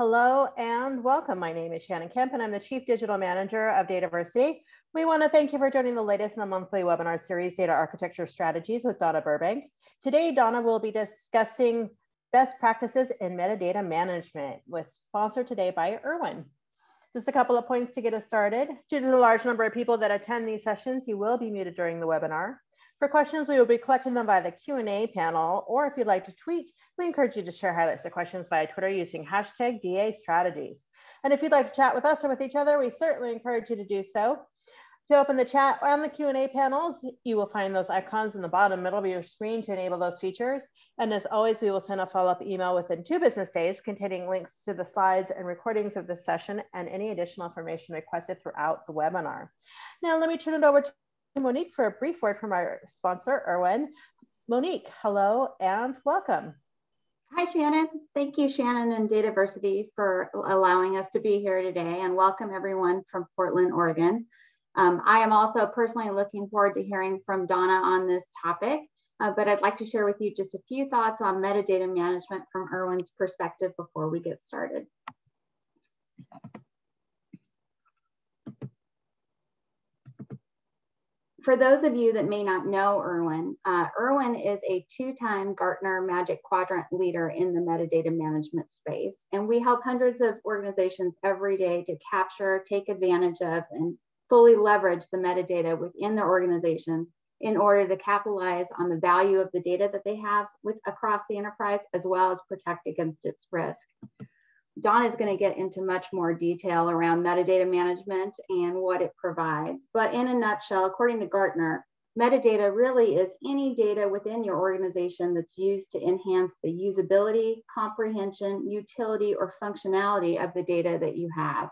Hello and welcome. My name is Shannon Kemp and I'm the Chief Digital Manager of Dataversity. We want to thank you for joining the latest in the monthly webinar series, Data Architecture Strategies with Donna Burbank. Today, Donna will be discussing best practices in metadata management with sponsored today by erwin. Just a couple of points to get us started. Due to the large number of people that attend these sessions, you will be muted during the webinar. For questions, we will be collecting them via the Q&A panel, or if you'd like to tweet, we encourage you to share highlights of questions via Twitter using hashtag DA strategies. And if you'd like to chat with us or with each other, we certainly encourage you to do so. To open the chat and the Q&A panels, you will find those icons in the bottom middle of your screen to enable those features. And as always, we will send a follow-up email within two business days containing links to the slides and recordings of this session and any additional information requested throughout the webinar. Now, let me turn it over to Monique for a brief word from our sponsor, erwin. Monique, hello and welcome. Hi, Shannon. Thank you, Shannon and Dataversity for allowing us to be here today and welcome everyone from Portland, Oregon. Um, I am also personally looking forward to hearing from Donna on this topic, uh, but I'd like to share with you just a few thoughts on metadata management from erwin's perspective before we get started. For those of you that may not know erwin, uh, erwin is a two-time Gartner Magic Quadrant leader in the metadata management space. And we help hundreds of organizations every day to capture, take advantage of, and fully leverage the metadata within their organizations in order to capitalize on the value of the data that they have with across the enterprise, as well as protect against its risk. Don is going to get into much more detail around metadata management and what it provides. But in a nutshell, according to Gartner, metadata really is any data within your organization that's used to enhance the usability, comprehension, utility, or functionality of the data that you have.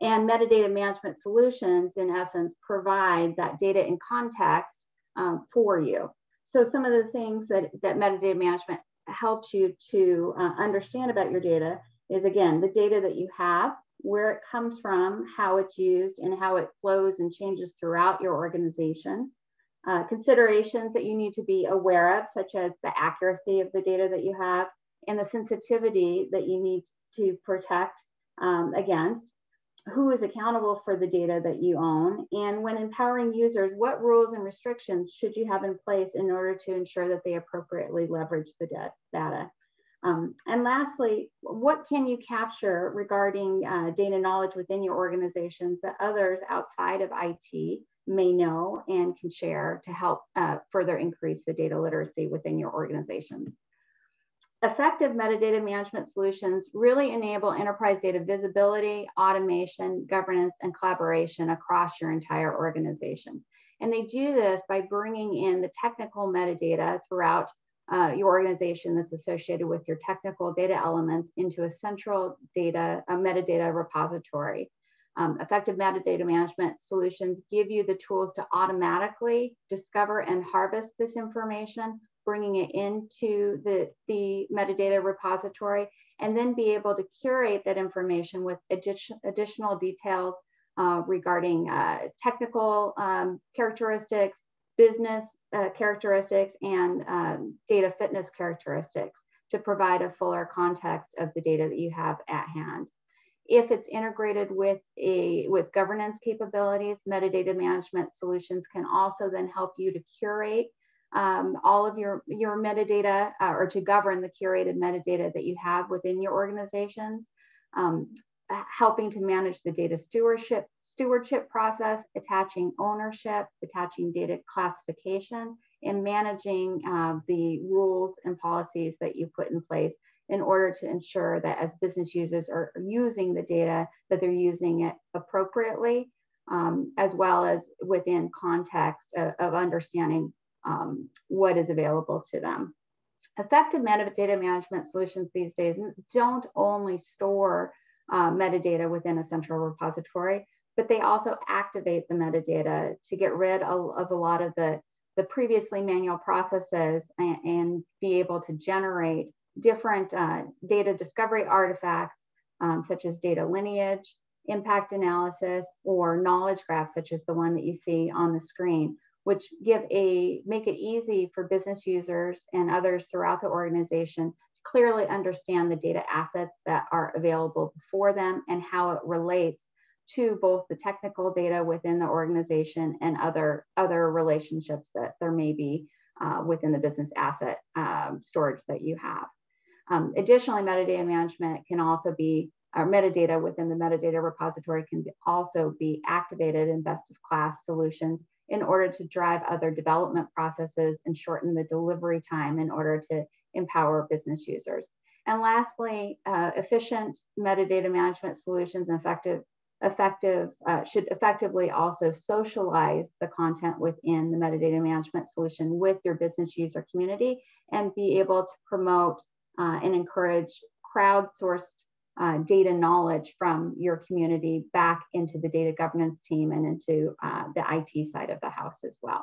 And metadata management solutions, in essence, provide that data in context um, for you. So some of the things that, that metadata management helps you to uh, understand about your data is again, the data that you have, where it comes from, how it's used, and how it flows and changes throughout your organization. Uh, considerations that you need to be aware of, such as the accuracy of the data that you have and the sensitivity that you need to protect um, against. Who is accountable for the data that you own? And when empowering users, what rules and restrictions should you have in place in order to ensure that they appropriately leverage the data? Um, and lastly, what can you capture regarding uh, data knowledge within your organizations that others outside of IT may know and can share to help uh, further increase the data literacy within your organizations? Effective metadata management solutions really enable enterprise data visibility, automation, governance, and collaboration across your entire organization. And they do this by bringing in the technical metadata throughout uh, your organization that's associated with your technical data elements into a central data, a metadata repository. Um, effective metadata management solutions give you the tools to automatically discover and harvest this information, bringing it into the, the metadata repository, and then be able to curate that information with addition, additional details uh, regarding uh, technical um, characteristics, business uh, characteristics and um, data fitness characteristics to provide a fuller context of the data that you have at hand. If it's integrated with a with governance capabilities, metadata management solutions can also then help you to curate um, all of your, your metadata uh, or to govern the curated metadata that you have within your organizations. Um, helping to manage the data stewardship stewardship process, attaching ownership, attaching data classification, and managing uh, the rules and policies that you put in place in order to ensure that as business users are using the data, that they're using it appropriately, um, as well as within context of, of understanding um, what is available to them. Effective metadata management solutions these days don't only store uh, metadata within a central repository, but they also activate the metadata to get rid of, of a lot of the, the previously manual processes and, and be able to generate different uh, data discovery artifacts, um, such as data lineage, impact analysis, or knowledge graphs, such as the one that you see on the screen, which give a make it easy for business users and others throughout the organization clearly understand the data assets that are available for them and how it relates to both the technical data within the organization and other, other relationships that there may be uh, within the business asset um, storage that you have. Um, additionally, metadata management can also be, or metadata within the metadata repository can be, also be activated in best of class solutions in order to drive other development processes and shorten the delivery time in order to empower business users. And lastly, uh, efficient metadata management solutions and effective effective uh, should effectively also socialize the content within the metadata management solution with your business user community and be able to promote uh, and encourage crowdsourced uh, data knowledge from your community back into the data governance team and into uh, the IT side of the house as well.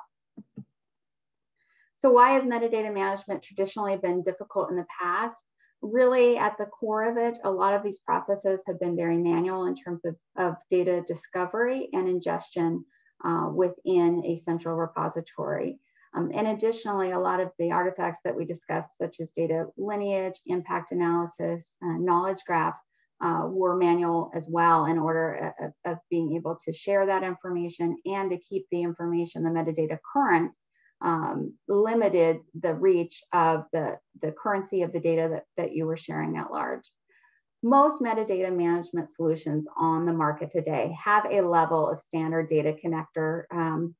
So why has metadata management traditionally been difficult in the past? really at the core of it, a lot of these processes have been very manual in terms of, of data discovery and ingestion uh, within a central repository. Um, and additionally, a lot of the artifacts that we discussed, such as data lineage, impact analysis, uh, knowledge graphs, uh, were manual as well in order of, of, being able to share that information and to keep the information, the metadata current um, limited the reach of the, the currency of the data that, that you were sharing at large. Most metadata management solutions on the market today have a level of standard data connector um,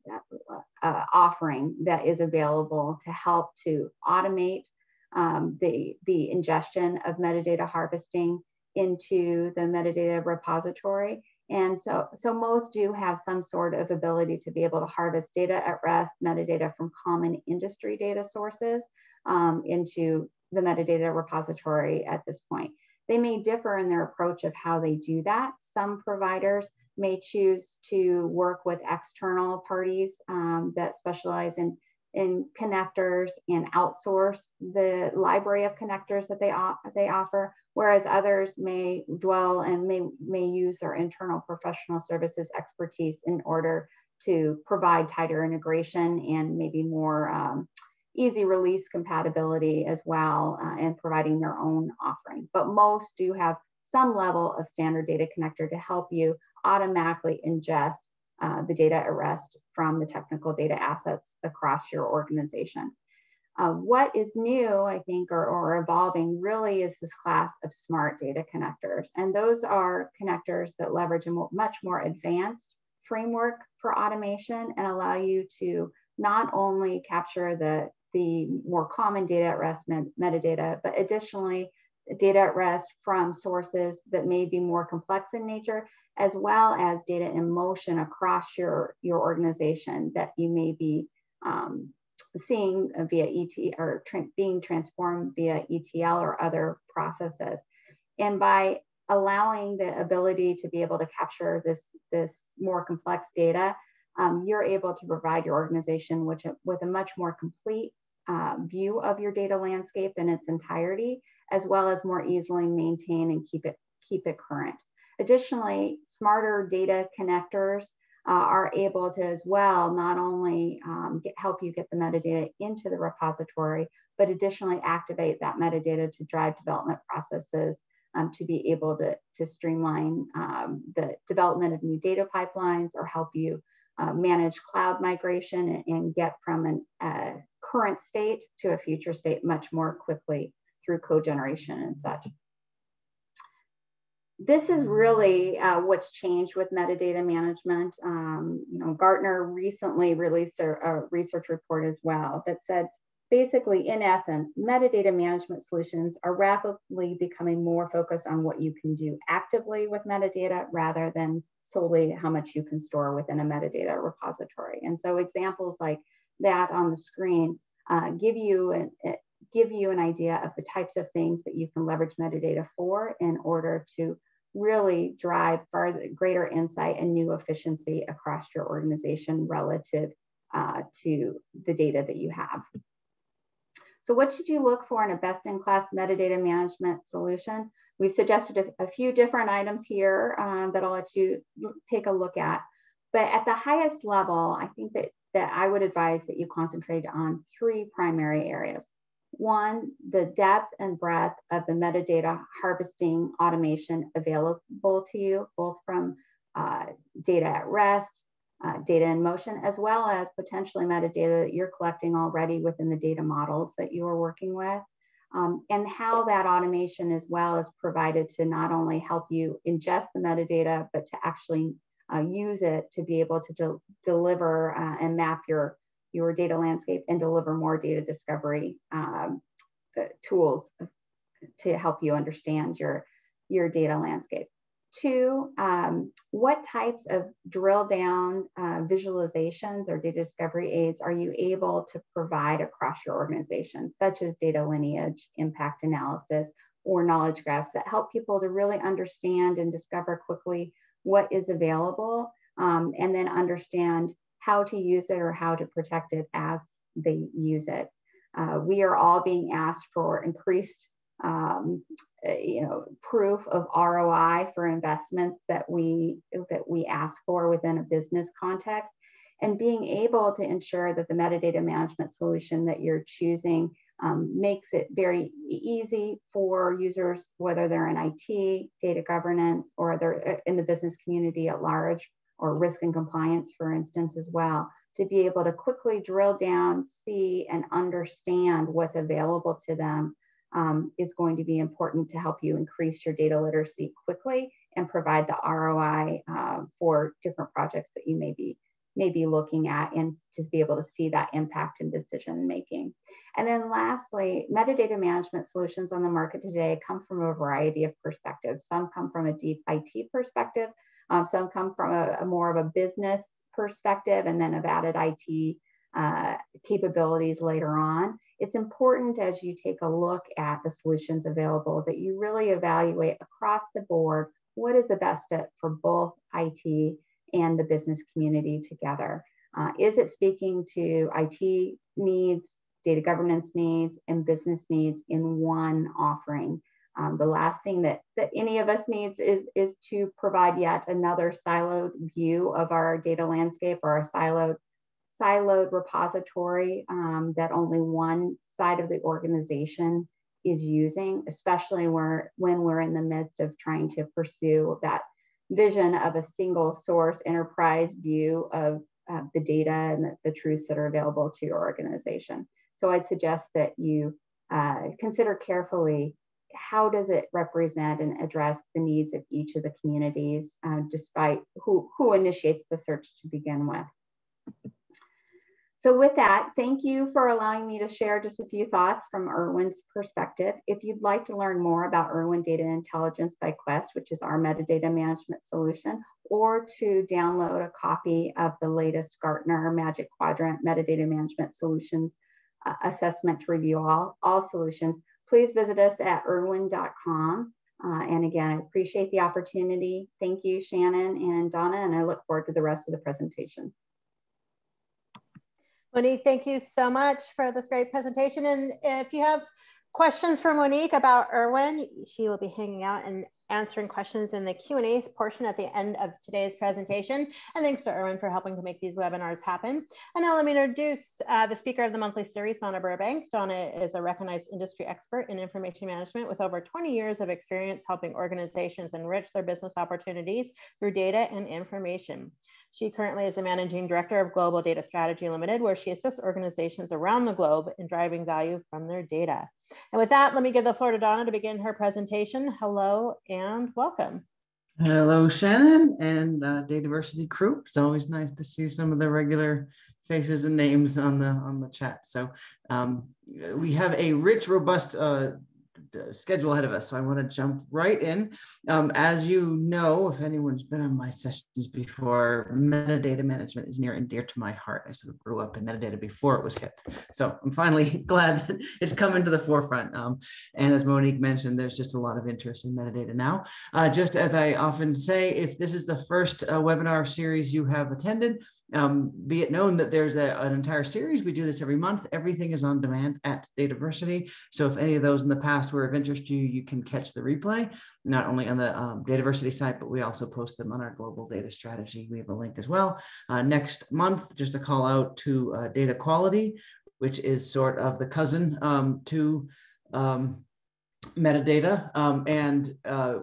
uh, offering that is available to help to automate um, the, the ingestion of metadata harvesting into the metadata repository and so, so most do have some sort of ability to be able to harvest data at rest, metadata from common industry data sources um, into the metadata repository at this point. They may differ in their approach of how they do that. Some providers may choose to work with external parties um, that specialize in in connectors and outsource the library of connectors that they, they offer, whereas others may dwell and may, may use their internal professional services expertise in order to provide tighter integration and maybe more um, easy release compatibility as well uh, and providing their own offering. But most do have some level of standard data connector to help you automatically ingest uh, the data at rest from the technical data assets across your organization. Uh, what is new, I think, or, or, evolving really is this class of smart data connectors. And those are connectors that leverage a much more advanced framework for automation and allow you to not only capture the, the more common data at rest met metadata, but additionally data at rest from sources that may be more complex in nature, as well as data in motion across your, your organization that you may be um, seeing via ET or tra being transformed via ETL or other processes. And by allowing the ability to be able to capture this, this more complex data, um, you're able to provide your organization with a, with a much more complete uh, view of your data landscape in its entirety, as well as more easily maintain and keep it, keep it current. Additionally, smarter data connectors uh, are able to as well not only um, get, help you get the metadata into the repository, but additionally activate that metadata to drive development processes um, to be able to, to streamline um, the development of new data pipelines or help you uh, manage cloud migration and, and get from a uh, current state to a future state much more quickly through code generation and such this is really uh, what's changed with metadata management. Um, you know, Gartner recently released a, a, research report as well that said basically, in essence, metadata management solutions are rapidly becoming more focused on what you can do actively with metadata rather than solely how much you can store within a metadata repository. And so examples like that on the screen uh, give you an, give you an idea of the types of things that you can leverage metadata for in order to really drive further greater insight and new efficiency across your organization relative uh, to the data that you have. So what should you look for in a best-in-class metadata management solution? We've suggested a, a few different items here um, that I'll let you take a look at. But at the highest level, I think that, that I would advise that you concentrate on three primary areas. One, the depth and breadth of the metadata harvesting automation available to you, both from uh, data at rest, uh, data in motion, as well as potentially metadata that you're collecting already within the data models that you are working with. Um, and how that automation as well is provided to not only help you ingest the metadata, but to actually uh, use it to be able to de deliver uh, and map your, your data landscape and deliver more data discovery um, uh, tools to help you understand your, your data landscape. Two, um, what types of drill down uh, visualizations or data discovery aids are you able to provide across your organization, such as data lineage, impact analysis, or knowledge graphs that help people to really understand and discover quickly what is available um, and then understand how to use it or how to protect it as they use it. Uh, we are all being asked for increased um, uh, you know, proof of ROI for investments that we that we ask for within a business context, and being able to ensure that the metadata management solution that you're choosing um, makes it very easy for users, whether they're in IT, data governance, or they're uh, in the business community at large, or risk and compliance, for instance, as well, to be able to quickly drill down, see, and understand what's available to them um, is going to be important to help you increase your data literacy quickly and provide the ROI uh, for different projects that you may be may be looking at and to be able to see that impact in decision making. And then lastly, metadata management solutions on the market today come from a variety of perspectives. Some come from a deep IT perspective, um, some come from a, a, more of a business perspective, and then have added IT uh, capabilities later on. It's important as you take a look at the solutions available that you really evaluate across the board what is the best fit for both IT and the business community together. Uh, is it speaking to IT needs, data governance needs, and business needs in one offering? Um, the last thing that, that any of us needs is, is to provide yet another siloed view of our data landscape or a siloed, siloed repository um, that only one side of the organization is using, especially where, when we're in the midst of trying to pursue that vision of a single source enterprise view of uh, the data and the, the, truths that are available to your organization. So I'd suggest that you uh, consider carefully how does it represent and address the needs of each of the communities, uh, despite who, who initiates the search to begin with. So with that, thank you for allowing me to share just a few thoughts from erwin's perspective. If you'd like to learn more about erwin Data Intelligence by Quest, which is our metadata management solution, or to download a copy of the latest Gartner Magic Quadrant Metadata Management Solutions uh, assessment to review all, all solutions, please visit us at erwin.com. Uh, and again, I appreciate the opportunity. Thank you, Shannon and Donna, and I look forward to the rest of the presentation. Monique, thank you so much for this great presentation. And if you have questions for Monique about erwin, she will be hanging out and answering questions in the Q&A portion at the end of today's presentation. And thanks to erwin for helping to make these webinars happen. And now let me introduce uh, the speaker of the monthly series, Donna Burbank. Donna is a recognized industry expert in information management with over 20 years of experience helping organizations enrich their business opportunities through data and information. She currently is the managing director of Global Data Strategy Limited, where she assists organizations around the globe in driving value from their data. And with that, let me give the floor to Donna to begin her presentation. Hello and welcome. Hello, Shannon and uh, Dataversity crew. It's always nice to see some of the regular faces and names on the on the chat. So um, we have a rich, robust uh, schedule ahead of us. So I want to jump right in. Um, as you know, if anyone's been on my sessions before, metadata management is near and dear to my heart. I sort of grew up in metadata before it was hip. So I'm finally glad that it's coming to the forefront. Um, and as Monique mentioned, there's just a lot of interest in metadata now. Uh, just as I often say, if this is the first uh, webinar series you have attended, um, be it known that there's a, an entire series. We do this every month. Everything is on demand at Dataversity. So if any of those in the past were of interest to you, you can catch the replay, not only on the um, Dataversity site, but we also post them on our global data strategy. We have a link as well. Uh, next month, just a call out to uh, data quality which is sort of the cousin um, to um, metadata. Um, and uh,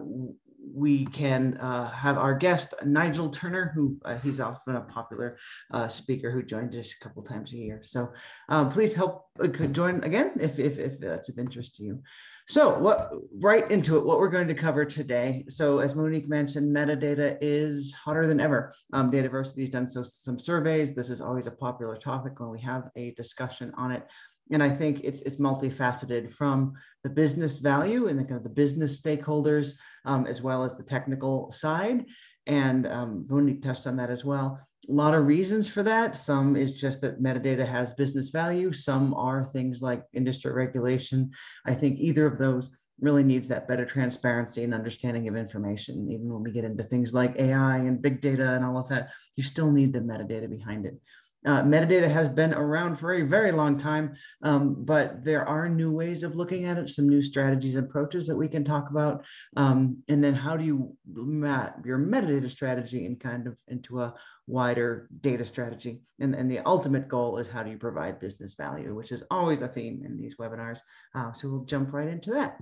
we can uh, have our guest, Nigel Turner, who uh, he's often a popular uh, speaker who joins us a couple times a year. So um, please help uh, join again if, if, if that's of interest to you. So what right into it, what we're going to cover today. So as Monique mentioned, metadata is hotter than ever. Um, Dataversity has done so some surveys. This is always a popular topic when we have a discussion on it. And I think it's it's multifaceted from the business value and the kind of the business stakeholders um, as well as the technical side. And um, Monique touched on that as well. A lot of reasons for that. Some is just that metadata has business value. Some are things like industry regulation. I think either of those really needs that better transparency and understanding of information. Even when we get into things like AI and big data and all of that, you still need the metadata behind it. Uh, metadata has been around for a very long time, um, but there are new ways of looking at it, some new strategies and approaches that we can talk about. Um, and then how do you map your metadata strategy and kind of into a wider data strategy? And, and the ultimate goal is how do you provide business value, which is always a theme in these webinars. Uh, so we'll jump right into that.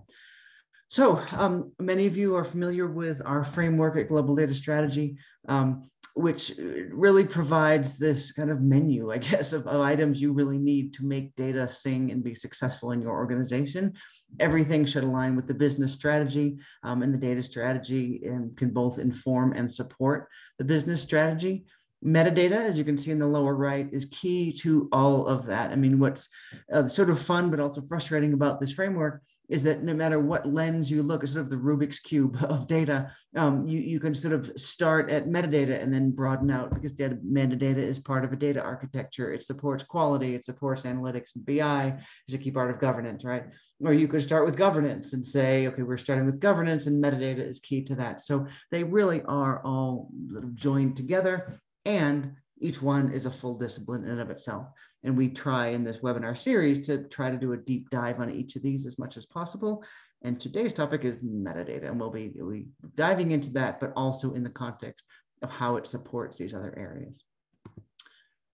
So um, many of you are familiar with our framework at Global Data Strategy, um, which really provides this kind of menu, I guess, of, of, items you really need to make data sing and be successful in your organization. Everything should align with the business strategy um, and the data strategy and can both inform and support the business strategy. Metadata, as you can see in the lower right, is key to all of that. I mean, what's uh, sort of fun but also frustrating about this framework is that no matter what lens you look at, sort of the Rubik's cube of data, um, you, you can sort of start at metadata and then broaden out because data, metadata is part of a data architecture. It supports quality, it supports analytics and BI is a key part of governance, right? Or you could start with governance and say, okay, we're starting with governance and metadata is key to that. So they really are all joined together and each one is a full discipline in and of itself. And we try in this webinar series to try to do a deep dive on each of these as much as possible. And today's topic is metadata, and we'll be, we'll be diving into that, but also in the context of how it supports these other areas.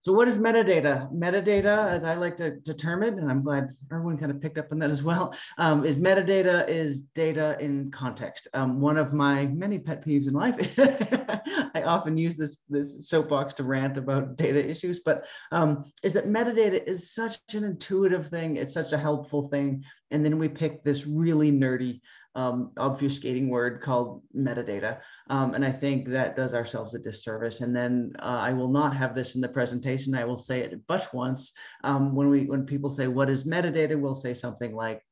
So what is metadata? Metadata, as I like to, to term it, and I'm glad everyone kind of picked up on that as well, um, is metadata is data in context. Um, one of my many pet peeves in life, I often use this, this soapbox to rant about data issues, but um, is that metadata is such an intuitive thing. It's such a helpful thing. And then we pick this really nerdy um, obfuscating word called metadata. Um, and I think that does ourselves a disservice. And then uh, I will not have this in the presentation. I will say it but once. Um, when we when people say what is metadata, we'll say something like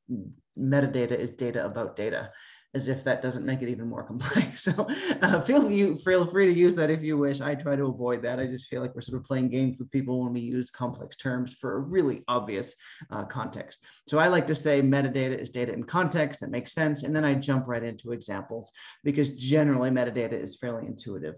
metadata is data about data as if that doesn't make it even more complex. So uh, feel you feel free to use that if you wish. I try to avoid that. I just feel like we're sort of playing games with people when we use complex terms for a really obvious uh, context. So I like to say metadata is data in context that makes sense, and then I jump right into examples because generally metadata is fairly intuitive.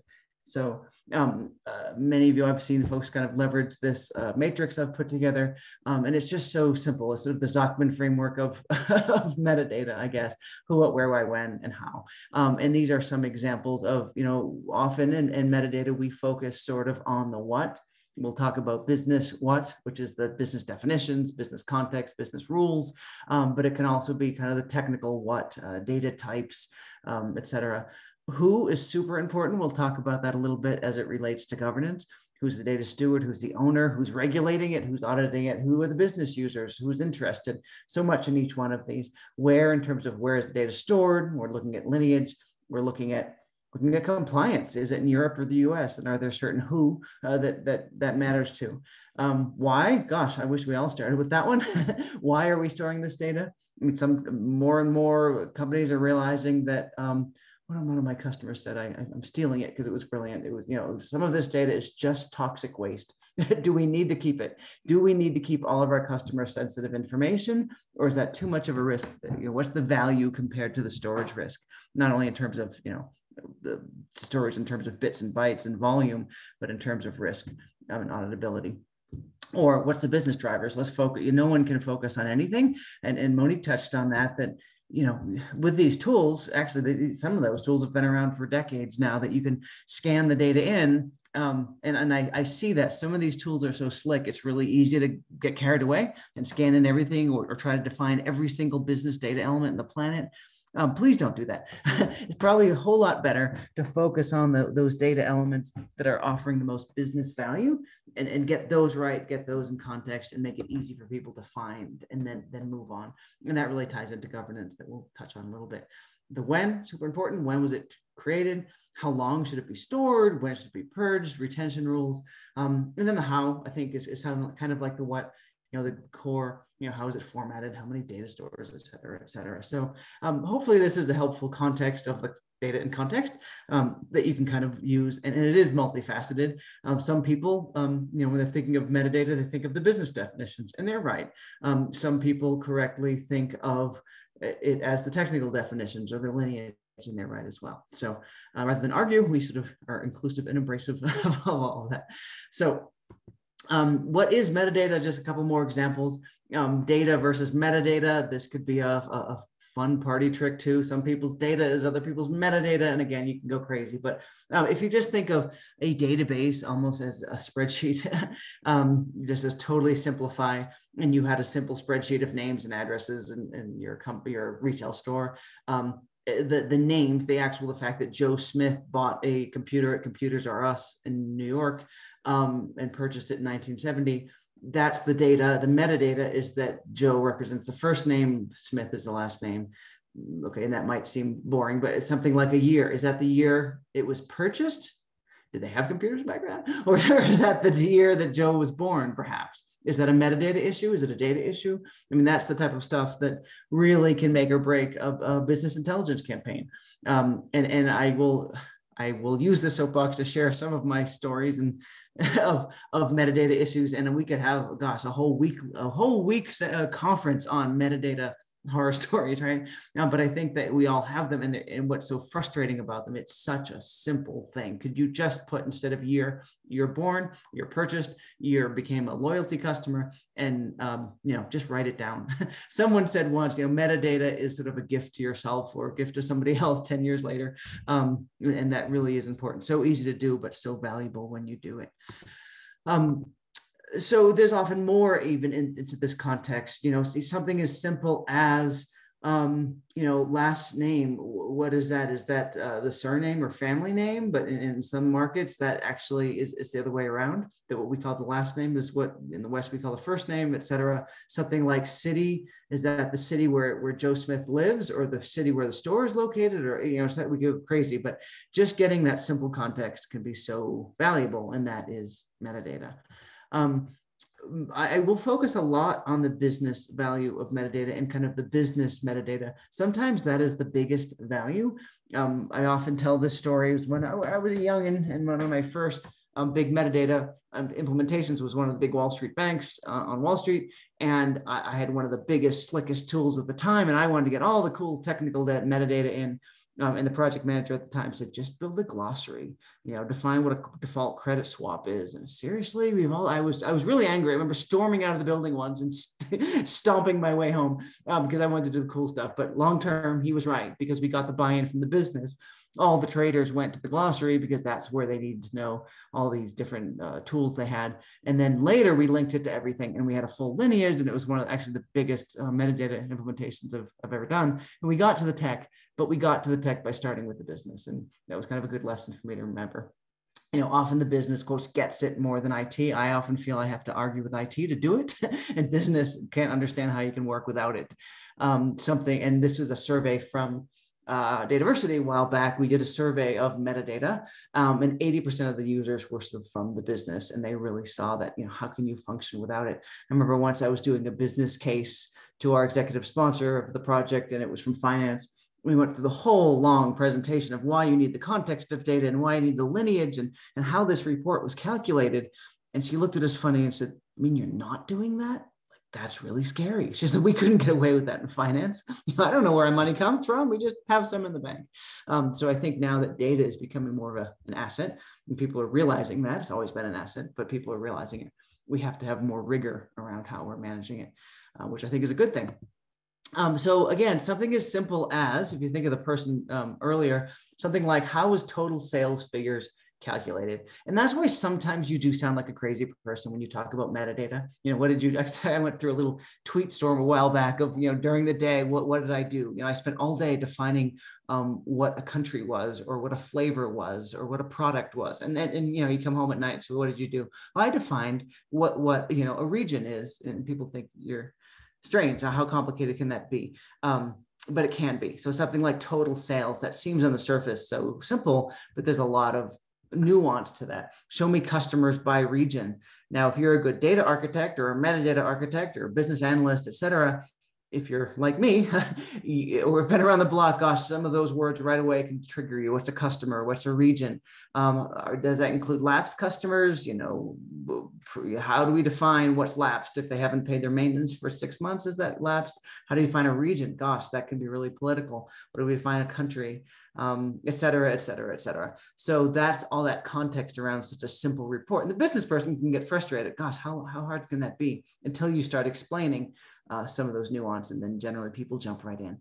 So um, uh, many of you I've seen folks kind of leverage this uh, matrix I've put together, um, and it's just so simple. It's sort of the Zachman framework of, of metadata, I guess, who, what, where, why, when, and how. Um, and these are some examples of, you know, often in, in metadata, we focus sort of on the what, We'll talk about business what, which is the business definitions, business context, business rules, um, but it can also be kind of the technical what, uh, data types, um, et cetera. Who is super important. We'll talk about that a little bit as it relates to governance. Who's the data steward? Who's the owner? Who's regulating it? Who's auditing it? Who are the business users? Who's interested? So much in each one of these. Where, in terms of where is the data stored? We're looking at lineage. We're looking at looking at compliance. Is it in Europe or the U.S. And are there certain who uh, that that that matters to? Um, why? Gosh, I wish we all started with that one. why are we storing this data? I mean, some more and more companies are realizing that um, one of my customers said, I, I'm stealing it because it was brilliant. It was, you know, some of this data is just toxic waste. Do we need to keep it? Do we need to keep all of our customer sensitive information? Or is that too much of a risk? You know, what's the value compared to the storage risk? Not only in terms of, you know, the storage in terms of bits and bytes and volume, but in terms of risk um, and auditability or what's the business drivers let's focus no one can focus on anything and, and monique touched on that that you know, with these tools, actually, some of those tools have been around for decades now that you can scan the data in um, and, and I, I see that some of these tools are so slick, it's really easy to get carried away and scan in everything or, or try to define every single business data element in the planet. Um, please don't do that. it's probably a whole lot better to focus on the, those data elements that are offering the most business value and, and get those right, get those in context and make it easy for people to find and then, then move on. And that really ties into governance that we'll touch on a little bit. The when, super important. When was it created? how long should it be stored when should it be purged retention rules um, and then the how i think is, is kind of like the what know the core you know how is it formatted how many data stores et cetera et cetera so um, hopefully this is a helpful context of the data and context um, that you can kind of use and, and it is multifaceted um, some people um, you know when they're thinking of metadata they think of the business definitions and they're right um, some people correctly think of it as the technical definitions or the lineage And they're right as well. So uh, rather than argue, we sort of are inclusive and embracive of all of that. So um, what is metadata? Just a couple more examples. Um, data versus metadata. This could be a, a, fun party trick too. Some people's data is other people's metadata. And again, you can go crazy. But um, if you just think of a database almost as a spreadsheet, um, just as totally simplify, and you had a simple spreadsheet of names and addresses and your company, your retail store, um, the the names, the actual the fact that Joe Smith bought a computer at Computers R Us in New York um, and purchased it in 1970. That's the data. The metadata is that Joe represents the first name, Smith is the last name. Okay, and that might seem boring, but it's something like a year. Is that the year it was purchased? Did they have computers back then? Or is that the year that Joe was born, perhaps? Is that a metadata issue? Is it a data issue? I mean, that's the type of stuff that really can make or break a, a business intelligence campaign. Um, and and I will I will use the soapbox to share some of my stories and of of metadata issues. And we could have, gosh, a whole week a whole week uh, conference on metadata horror stories, right? Um, but I think that we all have them, and, and what's so frustrating about them, it's such a simple thing. Could you just put instead of year, you're born, you're purchased, you became a loyalty customer, and um, you know, just write it down. Someone said once, you know, metadata is sort of a gift to yourself or gift to somebody else 10 years later. Um, and that really is important. So easy to do, but so valuable when you do it. Um, so there's often more even in, into this context you know something as simple as um, you know last name what is that? Is that uh, the surname or family name? But in, in, some markets that actually is, is the other way around that what we call the last name is what in the west we call the first name etc something like city is that the city where, where joe smith lives or the city where the store is located or you know so we go crazy but just getting that simple context can be so valuable and that is metadata um, I, will focus a lot on the business value of metadata and kind of the business metadata. Sometimes that is the biggest value. Um, I often tell this story when I, I was a young and, one of my first um, big metadata um, implementations was one of the big Wall Street banks uh, on Wall Street. And I, I, had one of the biggest, slickest tools at the time. And I wanted to get all the cool technical metadata in. Um, and the project manager at the time said, just build a glossary, you know, define what a default credit swap is. And seriously, we've all, I was, I was really angry. I remember storming out of the building once and st- stomping my way home um, because I wanted to do the cool stuff. But long term, he was right because we got the buy-in from the business. All the traders went to the glossary because that's where they needed to know all these different uh, tools they had. And then later we linked it to everything and we had a full lineage and it was one of actually the biggest uh, metadata implementations I've, I've ever done. And we got to the tech but we got to the tech by starting with the business. And that was kind of a good lesson for me to remember. You know, often the business course gets it more than IT. I often feel I have to argue with IT to do it, and business can't understand how you can work without it. Um, something, and this was a survey from uh, Dataversity a while back, we did a survey of metadata, um, and 80% of the users were sort of from the business, and they really saw that, you know, how can you function without it? I remember once I was doing a business case to our executive sponsor of the project, and it was from finance, we went through the whole long presentation of why you need the context of data and why you need the lineage and, and how this report was calculated. And she looked at us funny and said, I mean, you're not doing that? Like, that's really scary. She said, we couldn't get away with that in finance. I don't know where our money comes from. We just have some in the bank. Um, so I think now that data is becoming more of a, an asset and people are realizing that it's always been an asset, but people are realizing it. We have to have more rigor around how we're managing it, uh, which I think is a good thing. Um, so again, something as simple as, if you think of the person um, earlier, something like how was total sales figures calculated. And that's why sometimes you do sound like a crazy person when you talk about metadata. You know, what did you, I went through a little tweet storm a while back of, you know, during the day, what, what did I do? You know, I spent all day defining um, what a country was or what a flavor was or what a product was. And then, and, you know, you come home at night. So what did you do? I defined what, what, you know, a region is. And people think you're strange. How complicated can that be? Um, but it can be. So something like total sales that seems on the surface so simple, but there's a lot of nuance to that. Show me customers by region. Now, if you're a good data architect or a metadata architect or a business analyst, et cetera, if you're like me or have been around the block, gosh, some of those words right away can trigger you. What's a customer? What's a region? Um, does that include lapsed customers? You know, how do we define what's lapsed? If they haven't paid their maintenance for six months, is that lapsed? How do you find a region? Gosh, that can be really political. What do we define a country? Um, et cetera, et cetera, et cetera. So that's all that context around such a simple report. And the business person can get frustrated. Gosh, how, how hard can that be? Until you start explaining uh, some of those nuance, and then generally people jump right in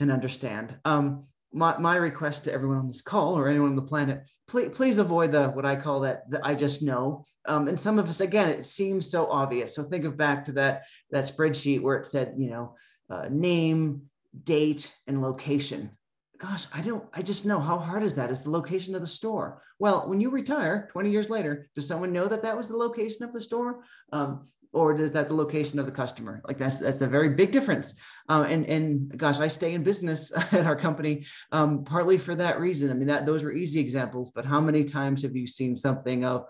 and understand. Um, my, my request to everyone on this call or anyone on the planet, please, please avoid the what I call that the I just know. Um, and some of us, again, it seems so obvious. So think of back to that that spreadsheet where it said, you know, uh, name, date, and location. Gosh, I don't, I just know how hard is that? It's the location of the store. Well, when you retire 20 years later, does someone know that that was the location of the store? Um, or is that the location of the customer? Like that's that's a very big difference. Uh, and and gosh, I stay in business at our company um, partly for that reason. I mean, that those were easy examples, but how many times have you seen something of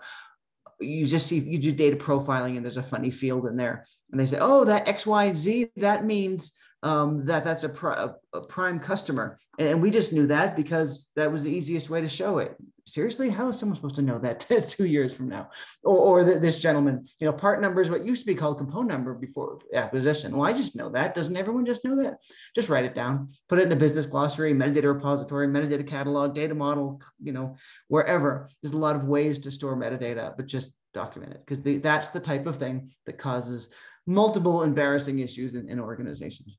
you just see you do data profiling and there's a funny field in there, and they say, oh, that X Y Z that means um, that that's a, pr- a, prime customer. And we just knew that because that was the easiest way to show it. Seriously, how is someone supposed to know that two years from now? Or, or the, this gentleman, you know, part number is what used to be called component number before acquisition. Well, I just know that. Doesn't everyone just know that? Just write it down, put it in a business glossary, metadata repository, metadata catalog, data model, you know, wherever. There's a lot of ways to store metadata, but just document it because that's the type of thing that causes multiple embarrassing issues in, in organizations.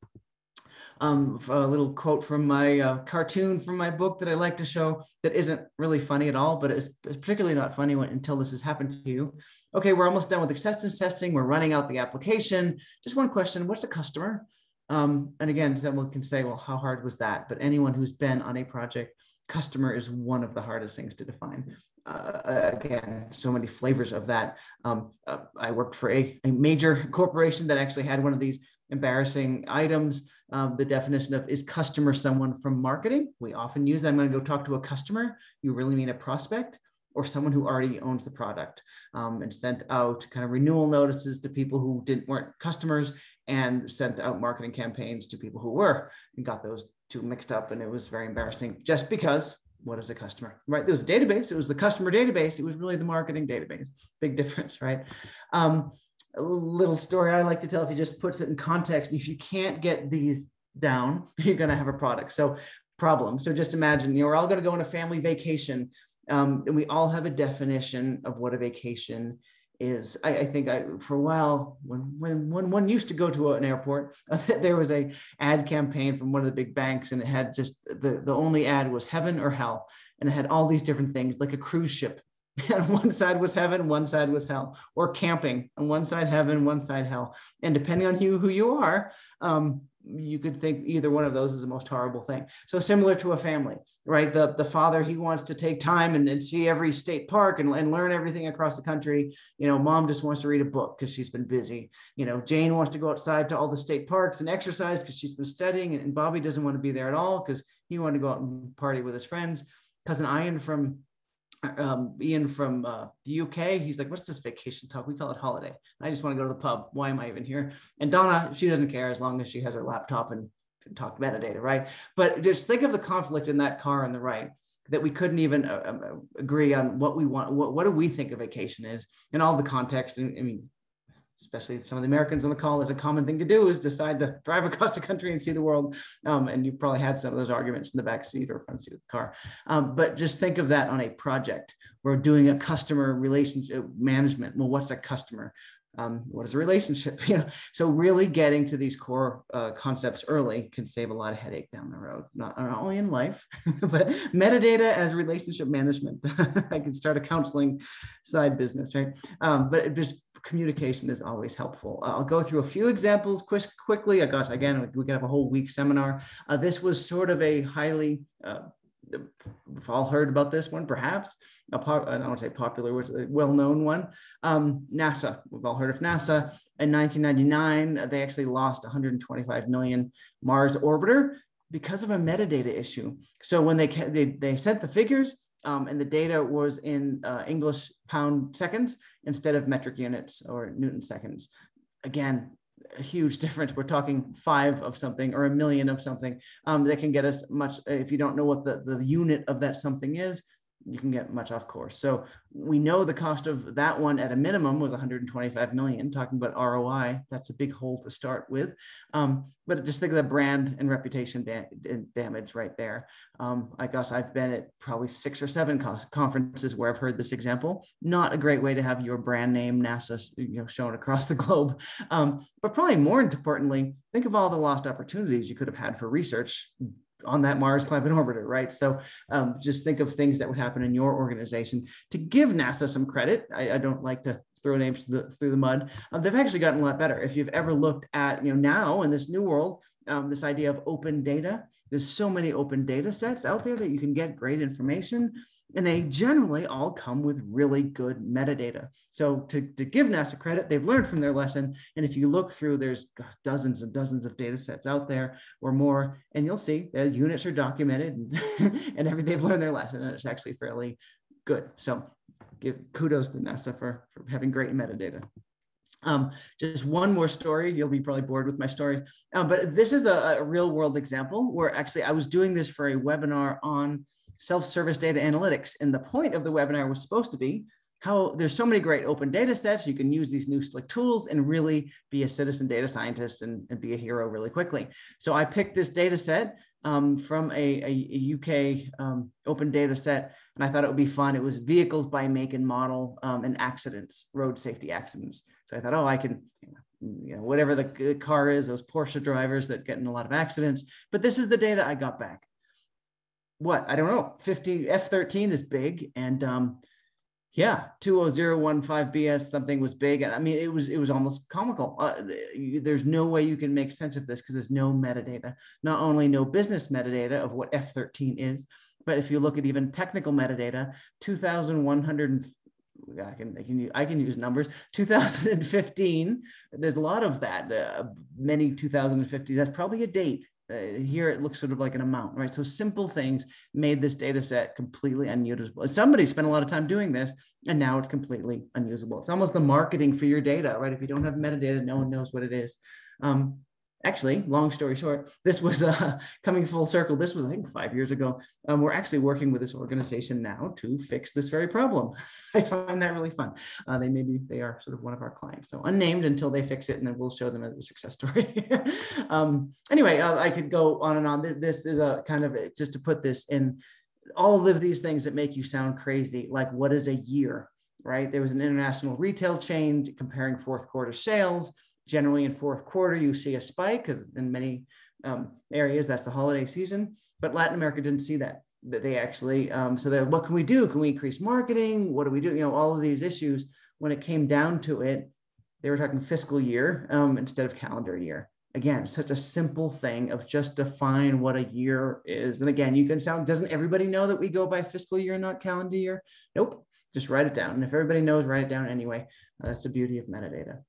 Um, a little quote from my uh, cartoon from my book that I like to show that isn't really funny at all, but it's particularly not funny when, until this has happened to you. Okay, we're almost done with acceptance testing. We're running out the application. Just one question, what's a customer? Um, and again, someone can say, well, how hard was that? But anyone who's been on a project, customer is one of the hardest things to define uh, again, so many flavors of that. Um, uh, I worked for a, a, major corporation that actually had one of these embarrassing items. Um, the definition of is customer someone from marketing? We often use that. I'm going to go talk to a customer. You really mean a prospect or someone who already owns the product um, and sent out kind of renewal notices to people who didn't weren't customers and sent out marketing campaigns to people who were and got those two mixed up and it was very embarrassing just because what is a customer, right? There was a database. It was the customer database. It was really the marketing database. Big difference, right? Um, a little story I like to tell if you just puts it in context. If you can't get these down, you're going to have a product. So problem. So just imagine, you know, we're all going to go on a family vacation, um, and we all have a definition of what a vacation is I, I, think I, for a while when, when when one used to go to an airport there was a ad campaign from one of the big banks and it had just the the only ad was heaven or hell and it had all these different things like a cruise ship and one side was heaven one side was hell or camping on one side heaven one side hell and depending on who who you are um, you could think either one of those is the most horrible thing. So similar to a family, right? The, the father, he wants to take time and, and see every state park and, and learn everything across the country. You know, mom just wants to read a book because she's been busy. You know, Jane wants to go outside to all the state parks and exercise because she's been studying. And, and Bobby doesn't want to be there at all because he wanted to go out and party with his friends. Cousin Ian from um, Ian from uh, the UK. He's like, "What's this vacation talk? We call it holiday. I just want to go to the pub. Why am I even here?" And Donna, she doesn't care as long as she has her laptop and can talk metadata, right? But just think of the conflict in that car on the right that we couldn't even uh, um, agree on what we want. What, what do we think a vacation is, and all the context. And I mean, especially some of the Americans on the call, is a common thing to do is decide to drive across the country and see the world. Um, and you probably had some of those arguments in the back seat or front seat of the car. Um, but just think of that on a project. We're doing a customer relationship management. Well, what's a customer? Um, what is a relationship? You know, so really getting to these core uh, concepts early can save a lot of headache down the road, not, not only in life, but metadata as relationship management. I can start a counseling side business, right? Um, but just communication is always helpful. I'll go through a few examples quick, quickly. I guess again, we could have a whole week seminar. Uh, this was sort of a highly uh, we've all heard about this one, perhaps. A pop, I don't say popular, was a well-known one. Um, NASA, we've all heard of NASA. In 1999, they actually lost 125 million Mars orbiter because of a metadata issue. So when they they, they sent the figures um, and the data was in uh, English pound seconds instead of metric units or Newton seconds. Again, a huge difference. We're talking five of something or a million of something um, that can get us much. If you don't know what the, the unit of that something is, you can get much off course. So we know the cost of that one at a minimum was 125 million. Talking about ROI, that's a big hole to start with. Um, but just think of the brand and reputation da- damage right there. Um, I guess I've been at probably six or seven co- conferences where I've heard this example. Not a great way to have your brand name NASA, you know, shown across the globe. Um, but probably more importantly, think of all the lost opportunities you could have had for research on that Mars climate orbiter, right? So um, just think of things that would happen in your organization. To give NASA some credit, I, I don't like to throw names the, through the mud. Um, they've actually gotten a lot better. If you've ever looked at, you know, now in this new world, um, this idea of open data, there's so many open data sets out there that you can get great information and they generally all come with really good metadata. So to, to give NASA credit, they've learned from their lesson. And if you look through, there's dozens and dozens of data sets out there or more, and you'll see that units are documented and, and every, they've learned their lesson and it's actually fairly good. So give kudos to NASA for, for having great metadata. Um, just one more story. You'll be probably bored with my stories, um, but this is a, a real world example where actually I was doing this for a webinar on self-service data analytics. And the point of the webinar was supposed to be how there's so many great open data sets. You can use these new slick tools and really be a citizen data scientist and, and be a hero really quickly. So I picked this data set um, from a, a, UK um, open data set, and I thought it would be fun. It was vehicles by make and model um, and accidents, road safety accidents. So I thought, oh, I can, you know, whatever the car is, those Porsche drivers that get in a lot of accidents. But this is the data I got back what I don't know, 50 F13 is big. And um, yeah, 20015 BS something was big. I mean, it was it was almost comical. Uh, there's no way you can make sense of this because there's no metadata. Not only no business metadata of what F13 is, but if you look at even technical metadata, 2,100 I can, I can, I can use numbers. 2015, there's a lot of that. Uh, many 2050. That's probably a date uh, here it looks sort of like an amount, right? So simple things made this data set completely unusable. Somebody spent a lot of time doing this, and now it's completely unusable. It's almost the marketing for your data, right? If you don't have metadata, no one knows what it is. Um, actually, long story short, this was uh, coming full circle. This was, I think, five years ago. Um, we're actually working with this organization now to fix this very problem. I find that really fun. Uh, they maybe they are sort of one of our clients, so unnamed until they fix it, and then we'll show them as a success story. um, anyway, uh, I could go on and on. This, this is a kind of just to put this in all of these things that make you sound crazy, like what is a year, right? There was an international retail chain comparing fourth quarter sales generally in fourth quarter you see a spike because in many um, areas that's the holiday season but latin america didn't see that that they actually um, so that what can we do? Can we increase marketing? What do we do? You know all of these issues when it came down to it they were talking fiscal year um, instead of calendar year. Again such a simple thing of just define what a year is and again you can sound doesn't everybody know that we go by fiscal year not calendar year? Nope just write it down and if everybody knows write it down anyway. That's the beauty of metadata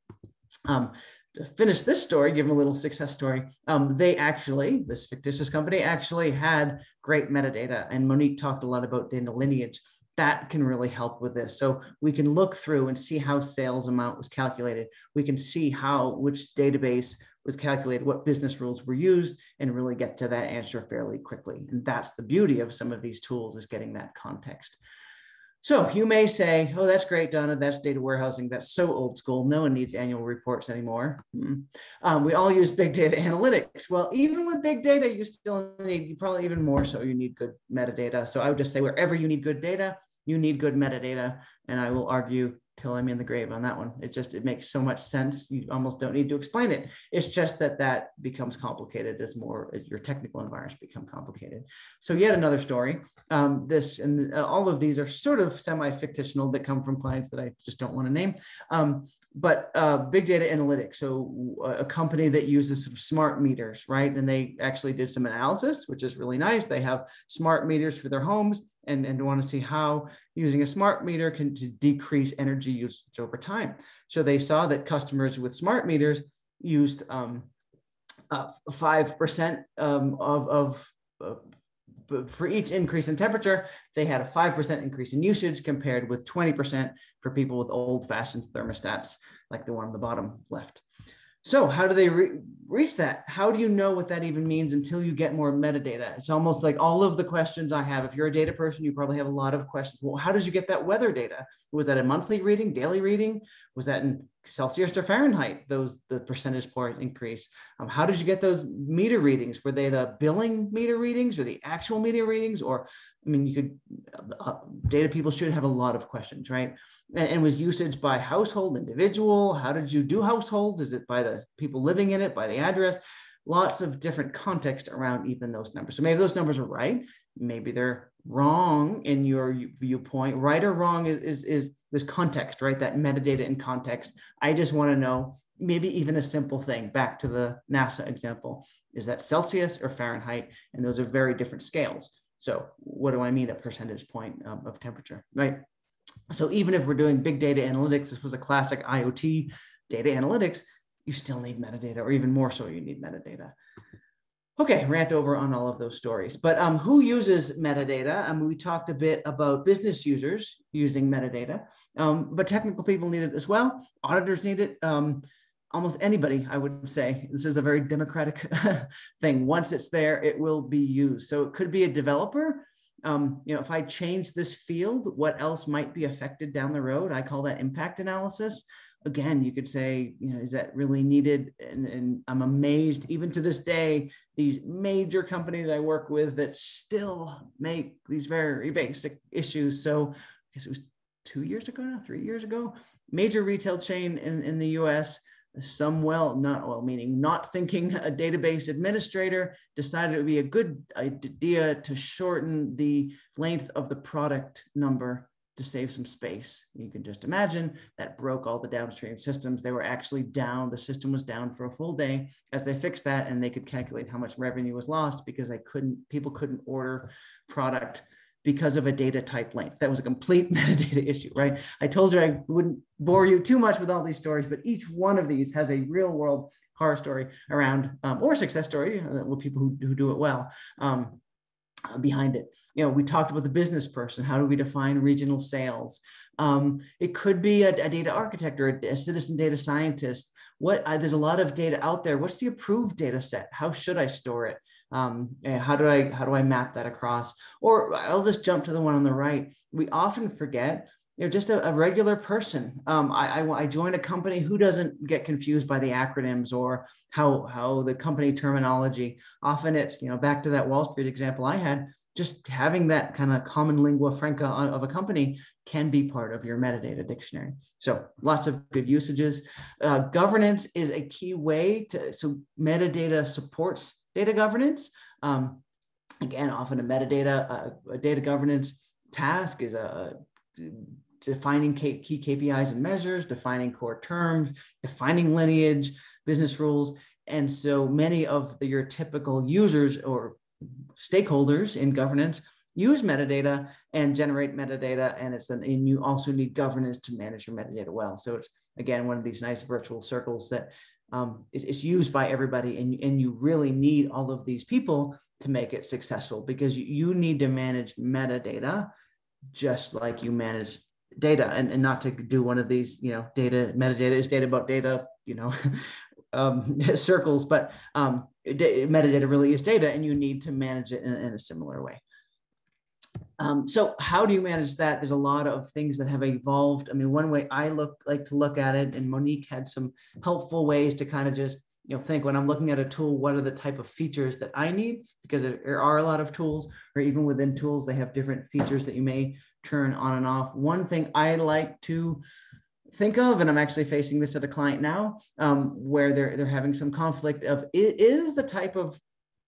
um, to finish this story, give them a little success story. Um, they actually, this fictitious company actually had great metadata, and Monique talked a lot about data lineage. That can really help with this. So we can look through and see how sales amount was calculated. We can see how which database was calculated, what business rules were used, and really get to that answer fairly quickly. And that's the beauty of some of these tools is getting that context. So you may say, oh, that's great, Donna. That's data warehousing. That's so old school. No one needs annual reports anymore. Hmm. Um, we all use big data analytics. Well, even with big data, you still need, you probably even more so, you need good metadata. So I would just say wherever you need good data, you need good metadata. And I will argue till I'm in the grave on that one. It just it makes so much sense. You almost don't need to explain it. It's just that that becomes complicated as more as your technical environments become complicated. So yet another story. Um, this and uh, all of these are sort of semi-fictional that come from clients that I just don't want to name. Um, but uh, big data analytics. So a company that uses smart meters, right? And they actually did some analysis, which is really nice. They have smart meters for their homes and, and want to see how using a smart meter can decrease energy usage over time. So they saw that customers with smart meters used um, uh, 5% um, of, of uh, for each increase in temperature, they had a 5% increase in usage compared with 20% for people with old fashioned thermostats like the one on the bottom left. So how do they re- reach that? How do you know what that even means until you get more metadata? It's almost like all of the questions I have. If you're a data person, you probably have a lot of questions. Well, how did you get that weather data? Was that a monthly reading, daily reading? Was that in Celsius or Fahrenheit? Those the percentage point increase. Um, how did you get those meter readings? Were they the billing meter readings or the actual meter readings? Or I mean, you could uh, data people should have a lot of questions, right? And, and, was usage by household, individual? How did you do households? Is it by the people living in it, by the address? Lots of different context around even those numbers. So maybe those numbers are right. Maybe they're wrong in your viewpoint. Right or wrong is is is this context, right? That metadata in context. I just want to know maybe even a simple thing. Back to the NASA example, is that Celsius or Fahrenheit? And those are very different scales. So what do I mean a percentage point um, of temperature, right? So even if we're doing big data analytics, this was a classic IoT data analytics, you still need metadata, or even more so, you need metadata. Okay, rant over on all of those stories. But um, who uses metadata? I mean, we talked a bit about business users using metadata, um, but technical people need it as well. Auditors need it. Um, almost anybody, I would say. This is a very democratic thing. Once it's there, it will be used. So it could be a developer. Um, you know, if I change this field, what else might be affected down the road? I call that impact analysis. Again, you could say, you know, is that really needed? And, and I'm amazed, even to this day, these major companies I work with that still make these very basic issues. So I guess it was two years ago now, three years ago, major retail chain in, in the US some well, not well, meaning not thinking a database administrator decided it would be a good idea to shorten the length of the product number to save some space. You can just imagine that broke all the downstream systems. They were actually down. The system was down for a full day as they fixed that and they could calculate how much revenue was lost because they couldn't, people couldn't order product because of a data type length. That was a complete metadata issue, right? I told you I wouldn't bore you too much with all these stories, but each one of these has a real world horror story around um, or success story uh, with people who, who do it well um, behind it. You know, we talked about the business person. How do we define regional sales? Um, it could be a, a, data architect or a, a citizen data scientist. What uh, there's a lot of data out there. What's the approved data set? How should I store it? um, how do I how do I map that across? Or I'll just jump to the one on the right. We often forget you know just a, a regular person. Um, I, I, I join a company who doesn't get confused by the acronyms or how how the company terminology. Often it's you know back to that Wall Street example I had. Just having that kind of common lingua franca of a company can be part of your metadata dictionary. So lots of good usages. Uh, governance is a key way to, so metadata supports data governance. Um, again, often a metadata, uh, a data governance task is a defining key KPIs and measures, defining core terms, defining lineage, business rules. And so many of the, your typical users or stakeholders in governance use metadata and generate metadata. And it's an, and you also need governance to manage your metadata well. So it's again, one of these nice virtual circles that um, it, it's used by everybody and, and you really need all of these people to make it successful because you need to manage metadata just like you manage data and, and not to do one of these you know data metadata is data about data you know um, circles but um, metadata really is data and you need to manage it in, in a similar way um, so how do you manage that? There's a lot of things that have evolved. I mean, one way I look like to look at it, and Monique had some helpful ways to kind of just you know think when I'm looking at a tool, what are the type of features that I need? Because there are a lot of tools, or even within tools, they have different features that you may turn on and off. One thing I like to think of, and I'm actually facing this at a client now, um, where they're they're having some conflict of is the type of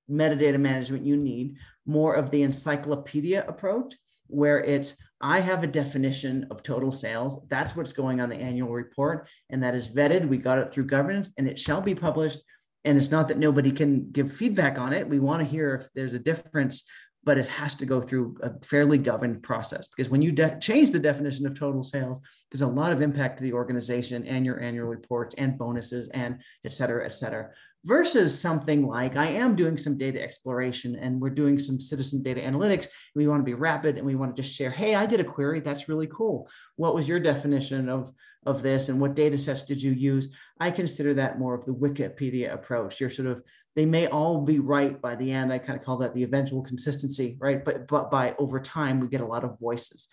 metadata management you need more of the encyclopedia approach, where it's I have a definition of total sales. That's what's going on the annual report, and that is vetted. We got it through governance, and it shall be published. And it's not that nobody can give feedback on it. We want to hear if there's a difference but it has to go through a fairly governed process because when you de- change the definition of total sales, there's a lot of impact to the organization and your annual reports and bonuses and et cetera, et cetera. Versus something like I am doing some data exploration and we're doing some citizen data analytics. We want to be rapid and we want to just share, hey, I did a query. That's really cool. What was your definition of, of this and what data sets did you use? I consider that more of the Wikipedia approach. You're sort of they may all be right by the end. I kind of call that the eventual consistency, right? But but by over time, we get a lot of voices.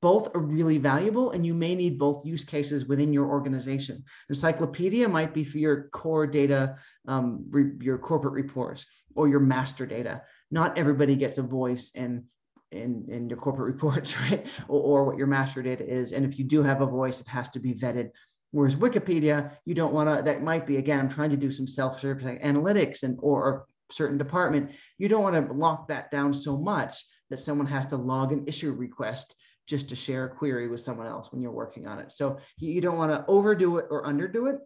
Both are really valuable, and you may need both use cases within your organization. Encyclopedia might be for your core data, um, re, your corporate reports, or your master data. Not everybody gets a voice in in, in your corporate reports, right? Or, or what your master data is. And if you do have a voice, it has to be vetted Whereas Wikipedia, you don't want to, that might be, again, I'm trying to do some self-service analytics and or, or certain department. You don't want to lock that down so much that someone has to log an issue request just to share a query with someone else when you're working on it. So you don't want to overdo it or underdo it,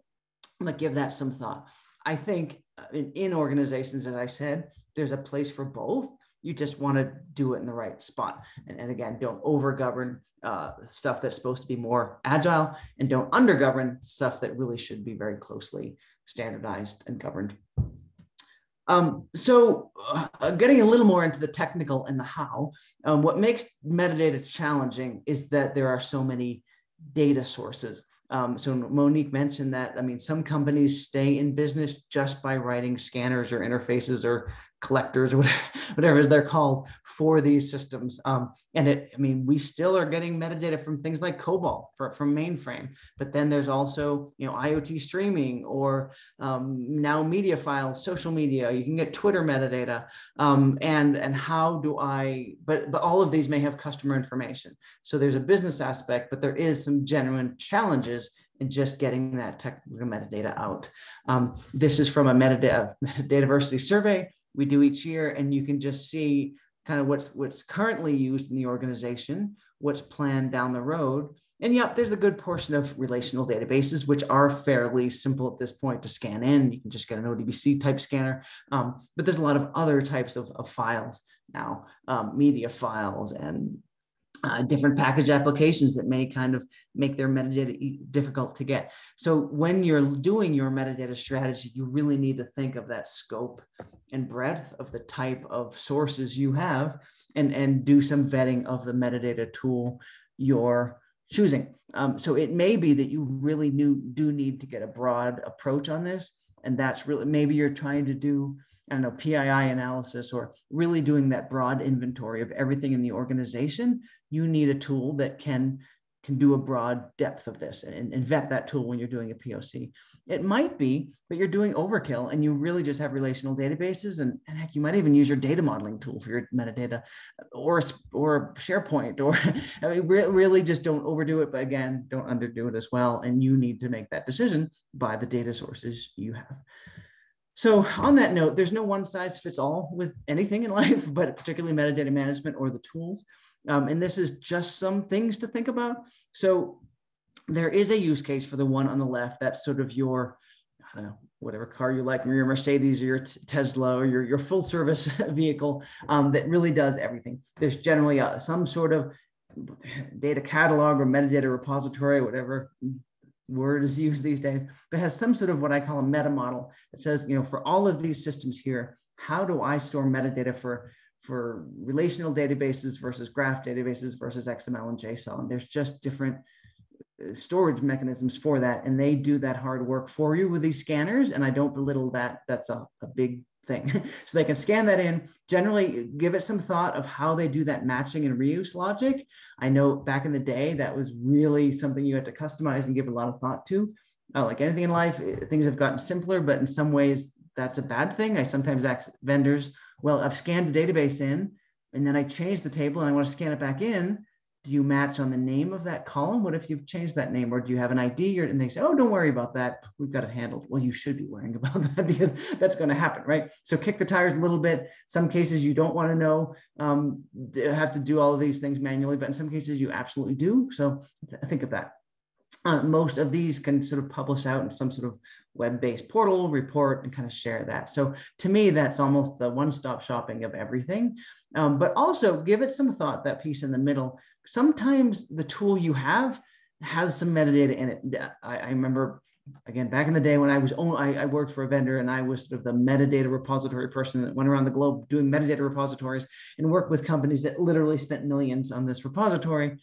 but give that some thought. I think uh, in, in organizations, as I said, there's a place for both you just want to do it in the right spot. And, and again, don't overgovern uh, stuff that's supposed to be more agile and don't undergovern stuff that really should be very closely standardized and governed. Um, so uh, getting a little more into the technical and the how, um, what makes metadata challenging is that there are so many data sources. Um, so Monique mentioned that, I mean, some companies stay in business just by writing scanners or interfaces or collectors or whatever, whatever they're called for these systems. Um, and it, I mean, we still are getting metadata from things like COBOL for, from mainframe, but then there's also, you know, IoT streaming or um, now media files, social media, you can get Twitter metadata. Um, and, and how do I, but, but all of these may have customer information. So there's a business aspect, but there is some genuine challenges in just getting that technical metadata out. Um, this is from a metadata, metadata survey we do each year, and you can just see kind of what's what's currently used in the organization, what's planned down the road. And yep, there's a good portion of relational databases, which are fairly simple at this point to scan in. You can just get an ODBC type scanner, um, but there's a lot of other types of, of files now, um, media files and uh, different package applications that may kind of make their metadata difficult to get. So when you're doing your metadata strategy, you really need to think of that scope and breadth of the type of sources you have and, and do some vetting of the metadata tool you're choosing. Um, so it may be that you really do need to get a broad approach on this. And that's really, maybe you're trying to do I don't know, PII analysis or really doing that broad inventory of everything in the organization, you need a tool that can can do a broad depth of this and, and, vet that tool when you're doing a POC. It might be that you're doing overkill and you really just have relational databases and, and heck, you might even use your data modeling tool for your metadata or, or SharePoint or I mean, re- really just don't overdo it, but again, don't underdo it as well. And you need to make that decision by the data sources you have. So on that note, there's no one size fits all with anything in life, but particularly metadata management or the tools. Um, and this is just some things to think about. So there is a use case for the one on the left. That's sort of your, I don't know, whatever car you like, your Mercedes or your Tesla or your, your full service vehicle um, that really does everything. There's generally a, some sort of data catalog or metadata repository, whatever word is used these days, but has some sort of what I call a meta model that says, you know, for all of these systems here, how do I store metadata for, for relational databases versus graph databases versus XML and JSON? And there's just different uh, storage mechanisms for that. And they do that hard work for you with these scanners. And I don't belittle that. That's a, a big thing. so they can scan that in, generally give it some thought of how they do that matching and reuse logic. I know back in the day, that was really something you had to customize and give a lot of thought to. Uh, like anything in life, eh, things have gotten simpler, but in some ways that's a bad thing. I sometimes ask vendors, well, I've scanned the database in and then I change the table and I want to scan it back in do you match on the name of that column? What if you've changed that name or do you have an ID and they say, oh, don't worry about that. We've got it handled. Well, you should be worrying about that because that's going to happen, right? So kick the tires a little bit. Some cases you don't want to know, um, have to do all of these things manually, but in some cases you absolutely do. So think of that. Uh, most of these can sort of publish out in some sort of web-based portal report and kind of share that. So to me, that's almost the one-stop shopping of everything. Um, but also give it some thought, that piece in the middle. Sometimes the tool you have has some metadata in it. I, I remember again back in the day when I was I, I, worked for a vendor and I was sort of the metadata repository person that went around the globe doing metadata repositories and worked with companies that literally spent millions on this repository.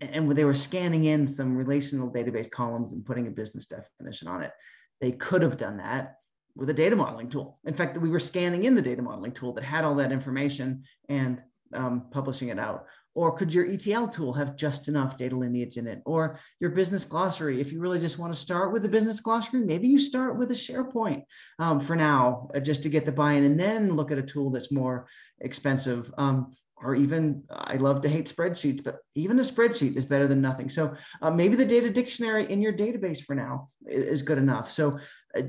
And they were scanning in some relational database columns and putting a business definition on it. They could have done that with a data modeling tool. In fact, we were scanning in the data modeling tool that had all that information and um, publishing it out. Or could your ETL tool have just enough data lineage in it? Or your business glossary, if you really just want to start with a business glossary, maybe you start with a SharePoint um, for now, uh, just to get the buy-in, and then look at a tool that's more expensive. Um, or even I love to hate spreadsheets, but even a spreadsheet is better than nothing. So uh, maybe the data dictionary in your database for now is good enough. So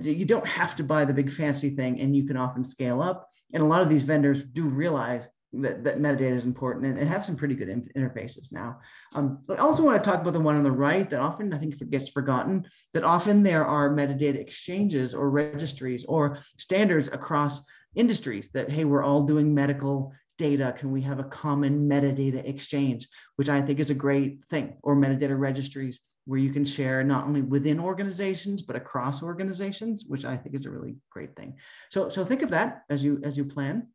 you don't have to buy the big fancy thing, and you can often scale up. And a lot of these vendors do realize that, that metadata is important and, and have some pretty good in, interfaces now. Um, I also want to talk about the one on the right that often I think gets forgotten, that often there are metadata exchanges or registries or standards across industries that, hey, we're all doing medical data? Can we have a common metadata exchange, which I think is a great thing, or metadata registries where you can share not only within organizations but across organizations, which I think is a really great thing. So, so think of that as you as you plan.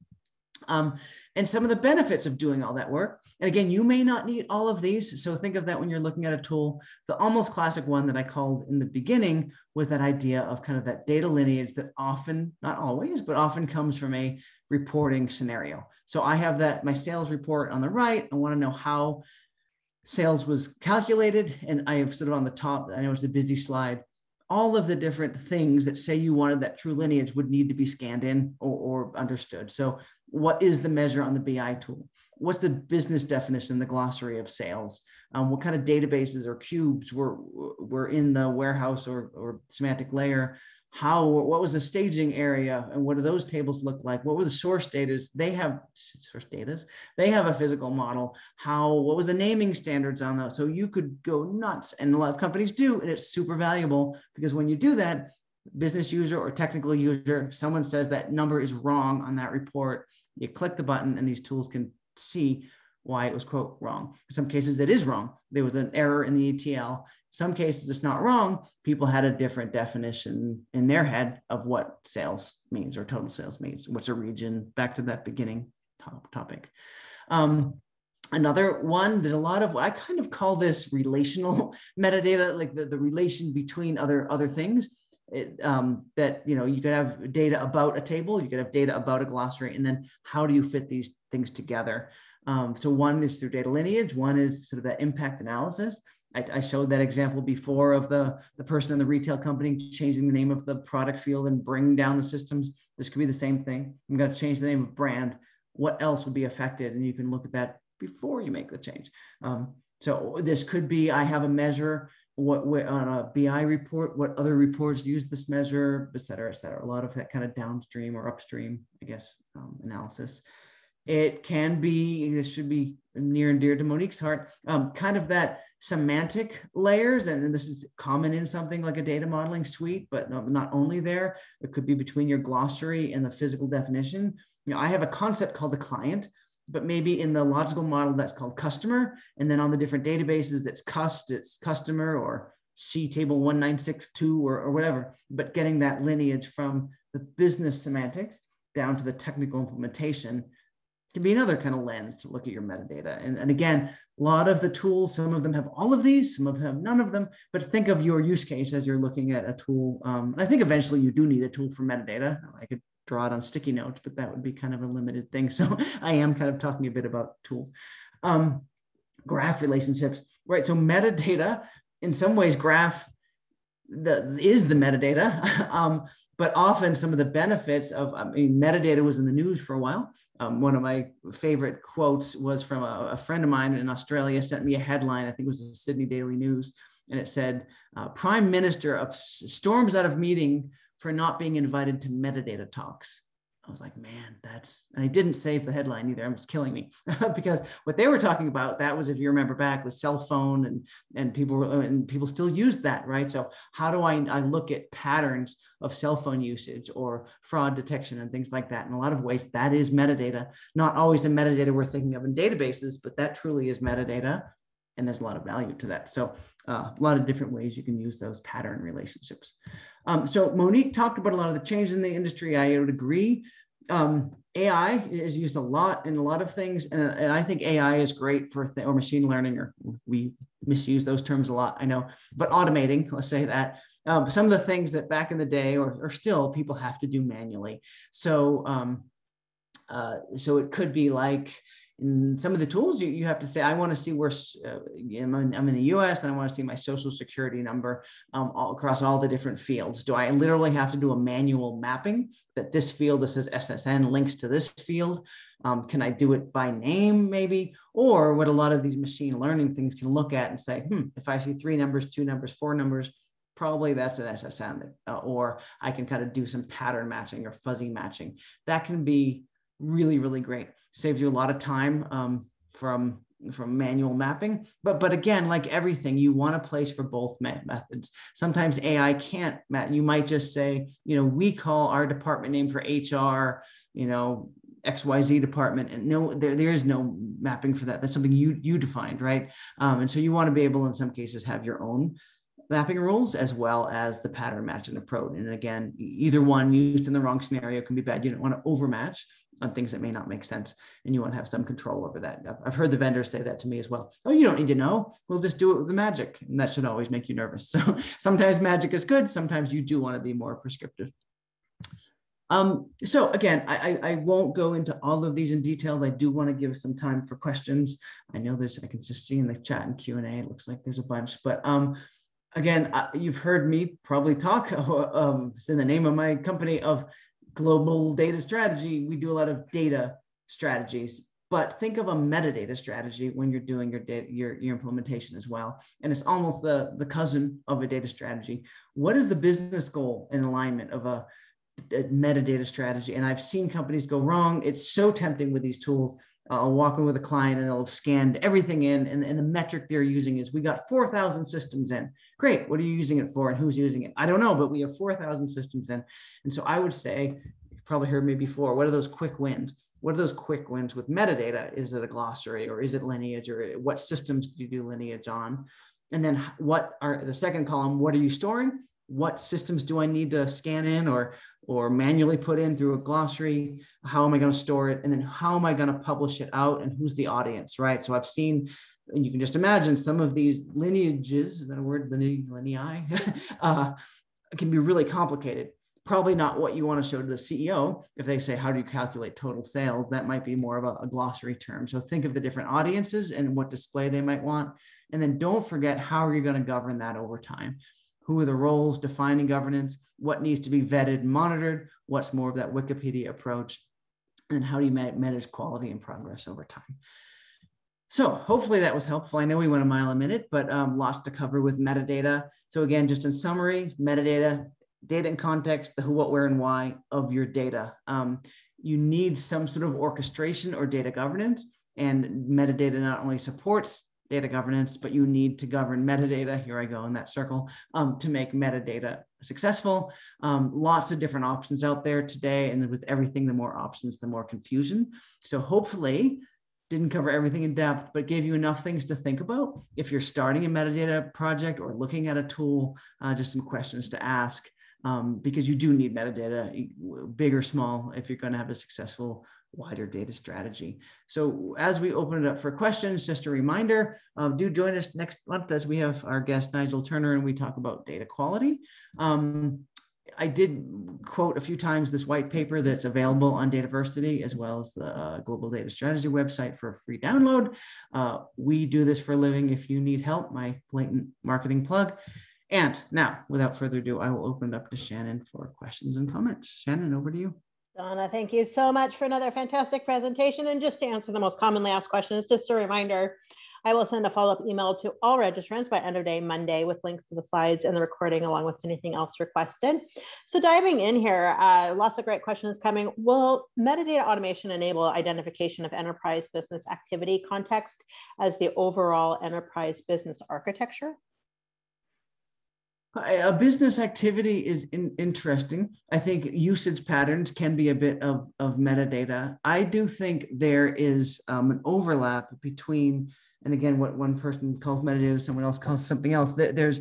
Um, and some of the benefits of doing all that work. And again, you may not need all of these. So think of that when you're looking at a tool. The almost classic one that I called in the beginning was that idea of kind of that data lineage that often, not always, but often comes from a reporting scenario. So I have that my sales report on the right. I want to know how sales was calculated. And I have sort of on the top, I know it's a busy slide, all of the different things that say you wanted that true lineage would need to be scanned in or, or understood. So what is the measure on the BI tool? What's the business definition, the glossary of sales? Um, what kind of databases or cubes were, were in the warehouse or, or semantic layer? How what was the staging area and what do those tables look like? What were the source data they have source data they have a physical model. How what was the naming standards on those? So you could go nuts and a lot of companies do and it's super valuable because when you do that business user or technical user someone says that number is wrong on that report you click the button and these tools can see why it was quote wrong. In some cases it is wrong. There was an error in the etl some cases it's not wrong. People had a different definition in their head of what sales means or total sales means. What's a region? Back to that beginning top topic. Um, another one, there's a lot of, what I kind of call this relational metadata, like the, the relation between other, other things. It, um, that you know you could have data about a table you could have data about a glossary and then how do you fit these things together um, so one is through data lineage one is sort of that impact analysis I, I, showed that example before of the, the person in the retail company changing the name of the product field and bringing down the systems. This could be the same thing. I'm going to change the name of brand. What else would be affected? And you can look at that before you make the change. Um, so this could be, I have a measure what, on a BI report, what other reports use this measure, et cetera, et cetera. A lot of that kind of downstream or upstream, I guess, um, analysis. It can be, this should be near and dear to Monique's heart, um, kind of that semantic layers, and this is common in something like a data modeling suite, but not only there, it could be between your glossary and the physical definition. You know, I have a concept called the client, but maybe in the logical model that's called customer, and then on the different databases that's cust, it's customer or C table 1962 or, or whatever, but getting that lineage from the business semantics down to the technical implementation can be another kind of lens to look at your metadata. And, and again, a lot of the tools, some of them have all of these, some of them have none of them, but think of your use case as you're looking at a tool. Um, I think eventually you do need a tool for metadata. I could draw it on sticky notes, but that would be kind of a limited thing. So I am kind of talking a bit about tools. Um, graph relationships, right? So metadata, in some ways, graph the is the metadata. um, but often some of the benefits of, I mean, metadata was in the news for a while. Um, one of my favorite quotes was from a, a, friend of mine in Australia sent me a headline, I think it was the Sydney Daily News, and it said, uh, Prime Minister storms out of meeting for not being invited to metadata talks. I was like, man, that's, and I didn't save the headline either. I'm just killing me because what they were talking about, that was, if you remember back, was cell phone and, and people, and people still use that, right? So how do I, I look at patterns of cell phone usage or fraud detection and things like that? In a lot of ways, that is metadata, not always the metadata we're thinking of in databases, but that truly is metadata. And there's a lot of value to that. So uh, a lot of different ways you can use those pattern relationships. Um, so Monique talked about a lot of the changes in the industry. I would agree. Um, AI is used a lot in a lot of things, and, and I think AI is great for or machine learning, or we misuse those terms a lot. I know, but automating, let's say that. Um, some of the things that back in the day or, or still people have to do manually. So um, uh, so it could be like in some of the tools you, you have to say i want to see where uh, I'm, in, I'm, in, the us and i want to see my social security number um, all, across all the different fields. Do i literally have to do a manual mapping that this field that says ssn links to this field? Um, can i do it by name maybe? Or what a lot of these machine learning things can look at and say hmm if i see three numbers two numbers four numbers probably that's an ssn uh, or i can kind of do some pattern matching or fuzzy matching. That can be really really great. Saves you a lot of time um, from from manual mapping. But but again like everything you want a place for both methods. Sometimes ai can't Matt, you might just say you know we call our department name for hr you know xyz department and no there, there is no mapping for that. That's something you you defined right? Um, and so you want to be able in some cases have your own mapping rules as well as the pattern matching approach and again either one used in the wrong scenario can be bad. You don't want to overmatch on things that may not make sense and you want to have some control over that. I've heard the vendors say that to me as well. Oh you don't need to know. We'll just do it with the magic. And that should always make you nervous. So sometimes magic is good sometimes you do want to be more prescriptive. Um, so again, I, I, I, won't go into all of these in details. I do want to give some time for questions. I know there's, I can just see in the chat and Q&A, it looks like there's a bunch, but um, again, uh, you've heard me probably talk um, in the name of my company of global data strategy, we do a lot of data strategies. But think of a metadata strategy when you're doing your data, your, your implementation as well. And it's almost the, the cousin of a data strategy. What is the business goal in alignment of a, a metadata strategy? And I've seen companies go wrong. It's so tempting with these tools Uh, I'll walk in with a client and they'll have scanned everything in. And, and the metric they're using is we got 4,000 systems in. Great. What are you using it for and who's using it? I don't know, but we have 4,000 systems in. And so I would say, you've probably heard me before, what are those quick wins? What are those quick wins with metadata? Is it a glossary or is it lineage or what systems do you do lineage on? And then what are the second column? What are you storing? What systems do I need to scan in or or manually put in through a glossary? How am i going to store it? And then how am i going to publish it out and who's the audience right? So i've seen and you can just imagine some of these lineages is that a word? Linea uh, can be really complicated. Probably not what you want to show to the ceo if they say how do you calculate total sales that might be more of a, a glossary term. So think of the different audiences and what display they might want. And then don't forget how are you going to govern that over time who are the roles defining governance, what needs to be vetted monitored, what's more of that Wikipedia approach, and how do you manage quality and progress over time. So hopefully that was helpful. I know we went a mile a minute, but um, lots to cover with metadata. So again, just in summary, metadata, data in context, the who, what, where, and why of your data. Um, you need some sort of orchestration or data governance, and metadata not only supports data governance, but you need to govern metadata. Here I go in that circle um, to make metadata successful. Um, lots of different options out there today. And with everything, the more options, the more confusion. So hopefully didn't cover everything in depth, but gave you enough things to think about. If you're starting a metadata project or looking at a tool, uh, just some questions to ask. Um, because you do need metadata, big or small, if you're going to have a successful wider data strategy. So as we open it up for questions, just a reminder, um, do join us next month as we have our guest Nigel Turner and we talk about data quality. Um, I did quote a few times this white paper that's available on Dataversity as well as the uh, Global Data Strategy website for a free download. Uh, we do this for a living. If you need help, my blatant marketing plug. And now, without further ado, I will open it up to Shannon for questions and comments. Shannon, over to you. Donna, thank you so much for another fantastic presentation. And just to answer the most commonly asked questions, just a reminder, I will send a follow-up email to all registrants by end of day Monday with links to the slides and the recording along with anything else requested. So diving in here, uh, lots of great questions coming. Will metadata automation enable identification of enterprise business activity context as the overall enterprise business architecture? A business activity is in, interesting. I think usage patterns can be a bit of, of metadata. I do think there is um, an overlap between and again, what one person calls metadata, someone else calls something else. There's,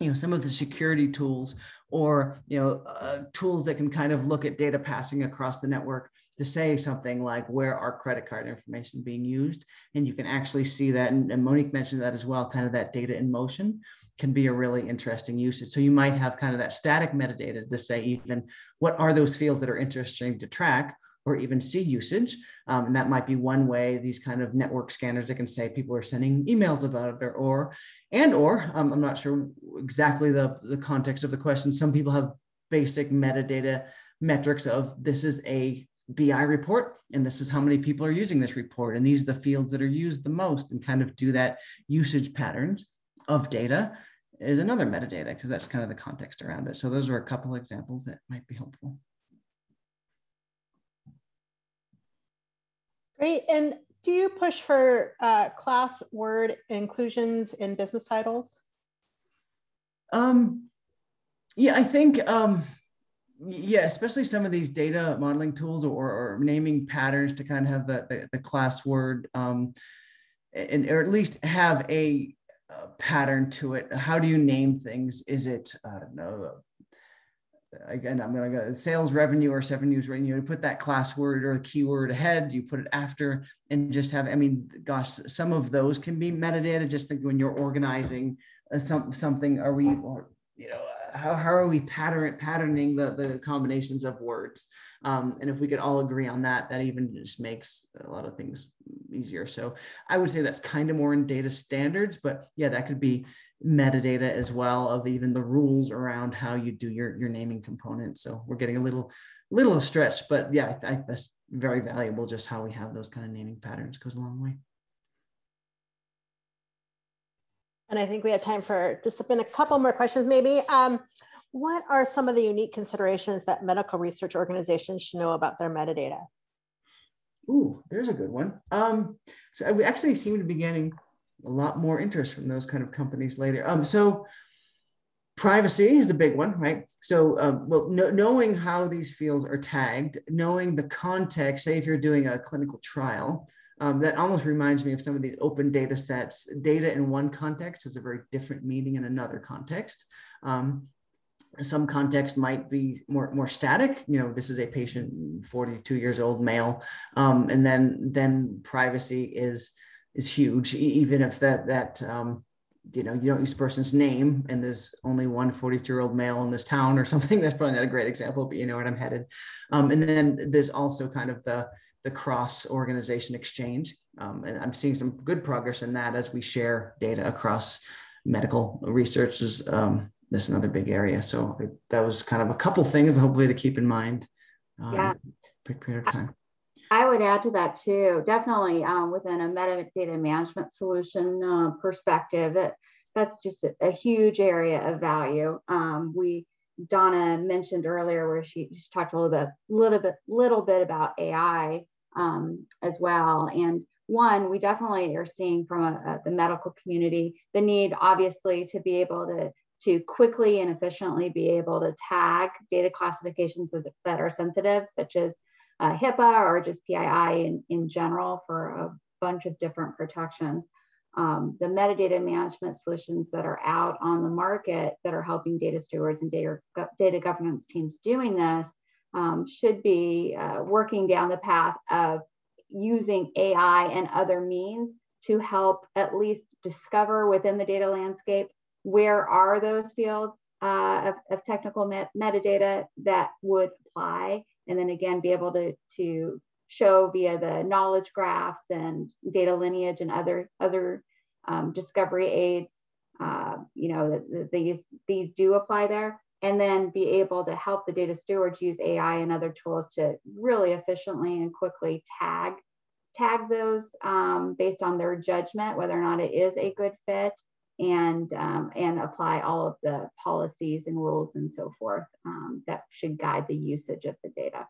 you know, some of the security tools or you know uh, tools that can kind of look at data passing across the network to say something like where are credit card information being used, and you can actually see that. And, and Monique mentioned that as well. Kind of that data in motion can be a really interesting usage. So you might have kind of that static metadata to say even what are those fields that are interesting to track or even see usage. Um, and that might be one way these kind of network scanners that can say people are sending emails about it or, or and or um, I'm not sure exactly the, the context of the question. Some people have basic metadata metrics of this is a BI report and this is how many people are using this report. And these are the fields that are used the most and kind of do that usage patterns of data is another metadata because that's kind of the context around it. So those are a couple examples that might be helpful. Great. And do you push for uh, class word inclusions in business titles? Um, yeah, I think, um, yeah, especially some of these data modeling tools or, or naming patterns to kind of have the, the, the class word um, and or at least have a, a, pattern to it. How do you name things? Is it, I don't know, again, I'm going to go sales revenue or revenues revenue. You put that class word or keyword ahead, you put it after, and just have. I mean, gosh, some of those can be metadata. Just think when you're organizing uh, some something, are we or you know how, how are we pattern patterning the the combinations of words? Um, and if we could all agree on that, that even just makes a lot of things easier. So I would say that's kind of more in data standards, but yeah, that could be metadata as well of even the rules around how you do your, your naming components. So we're getting a little, little stretch, but yeah, I, I, that's very valuable. Just how we have those kind of naming patterns goes a long way. And I think we have time for just a couple more questions maybe. Um, what are some of the unique considerations that medical research organizations should know about their metadata? Ooh, there's a good one. Um, so we actually seem to be getting a lot more interest from those kind of companies later. Um, so privacy is a big one, right? So, um, well, no, knowing how these fields are tagged, knowing the context, say if you're doing a clinical trial, um, that almost reminds me of some of these open data sets. Data in one context has a very different meaning in another context. Um, some context might be more more static you know this is a patient 42 years old male um, and then then privacy is is huge, even if that that um, you know you don't use person's name and there's only one 42 year old male in this town or something. That's probably not a great example, but you know where I'm headed. Um, and then there's also kind of the the cross organization exchange, um, and I'm seeing some good progress in that as we share data across medical research. Is um, this another big area? So that was kind of a couple things, hopefully, to keep in mind. Um, yeah. period of time. I would add to that too. Definitely um, within a metadata management solution uh, perspective, it, that's just a, a, huge area of value. Um, we Donna mentioned earlier where she, she, talked a little bit, little bit, little bit about AI um, as well. And one, we definitely are seeing from a, a, the medical community the need, obviously, to be able to to quickly and efficiently be able to tag data classifications that are sensitive, such as uh, HIPAA or just PII in, in general for a bunch of different protections. Um, the metadata management solutions that are out on the market that are helping data stewards and data, data governance teams doing this um, should be uh, working down the path of using AI and other means to help at least discover within the data landscape where are those fields uh, of, of, technical met metadata that would apply. And then again be able to, to show via the knowledge graphs and data lineage and other, other um, discovery aids uh, you know, these, these do apply there and then be able to help the data stewards use AI and other tools to really efficiently and quickly tag tag those um, based on their judgment, whether or not it is a good fit, and um, and apply all of the policies and rules and so forth um, that should guide the usage of the data.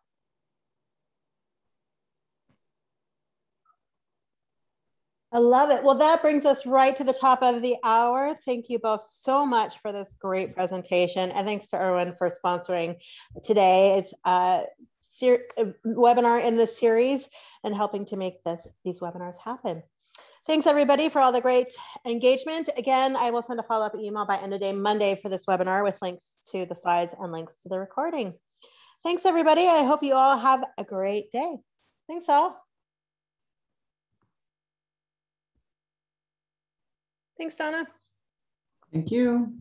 I love it. Well, that brings us right to the top of the hour. Thank you both so much for this great presentation. And thanks to erwin for sponsoring today's uh, webinar in this series and helping to make this these webinars happen. Thanks everybody for all the great engagement. Again, I will send a follow-up email by end of day Monday for this webinar with links to the slides and links to the recording. Thanks everybody. I hope you all have a great day. Thanks all. Thanks, Donna. Thank you.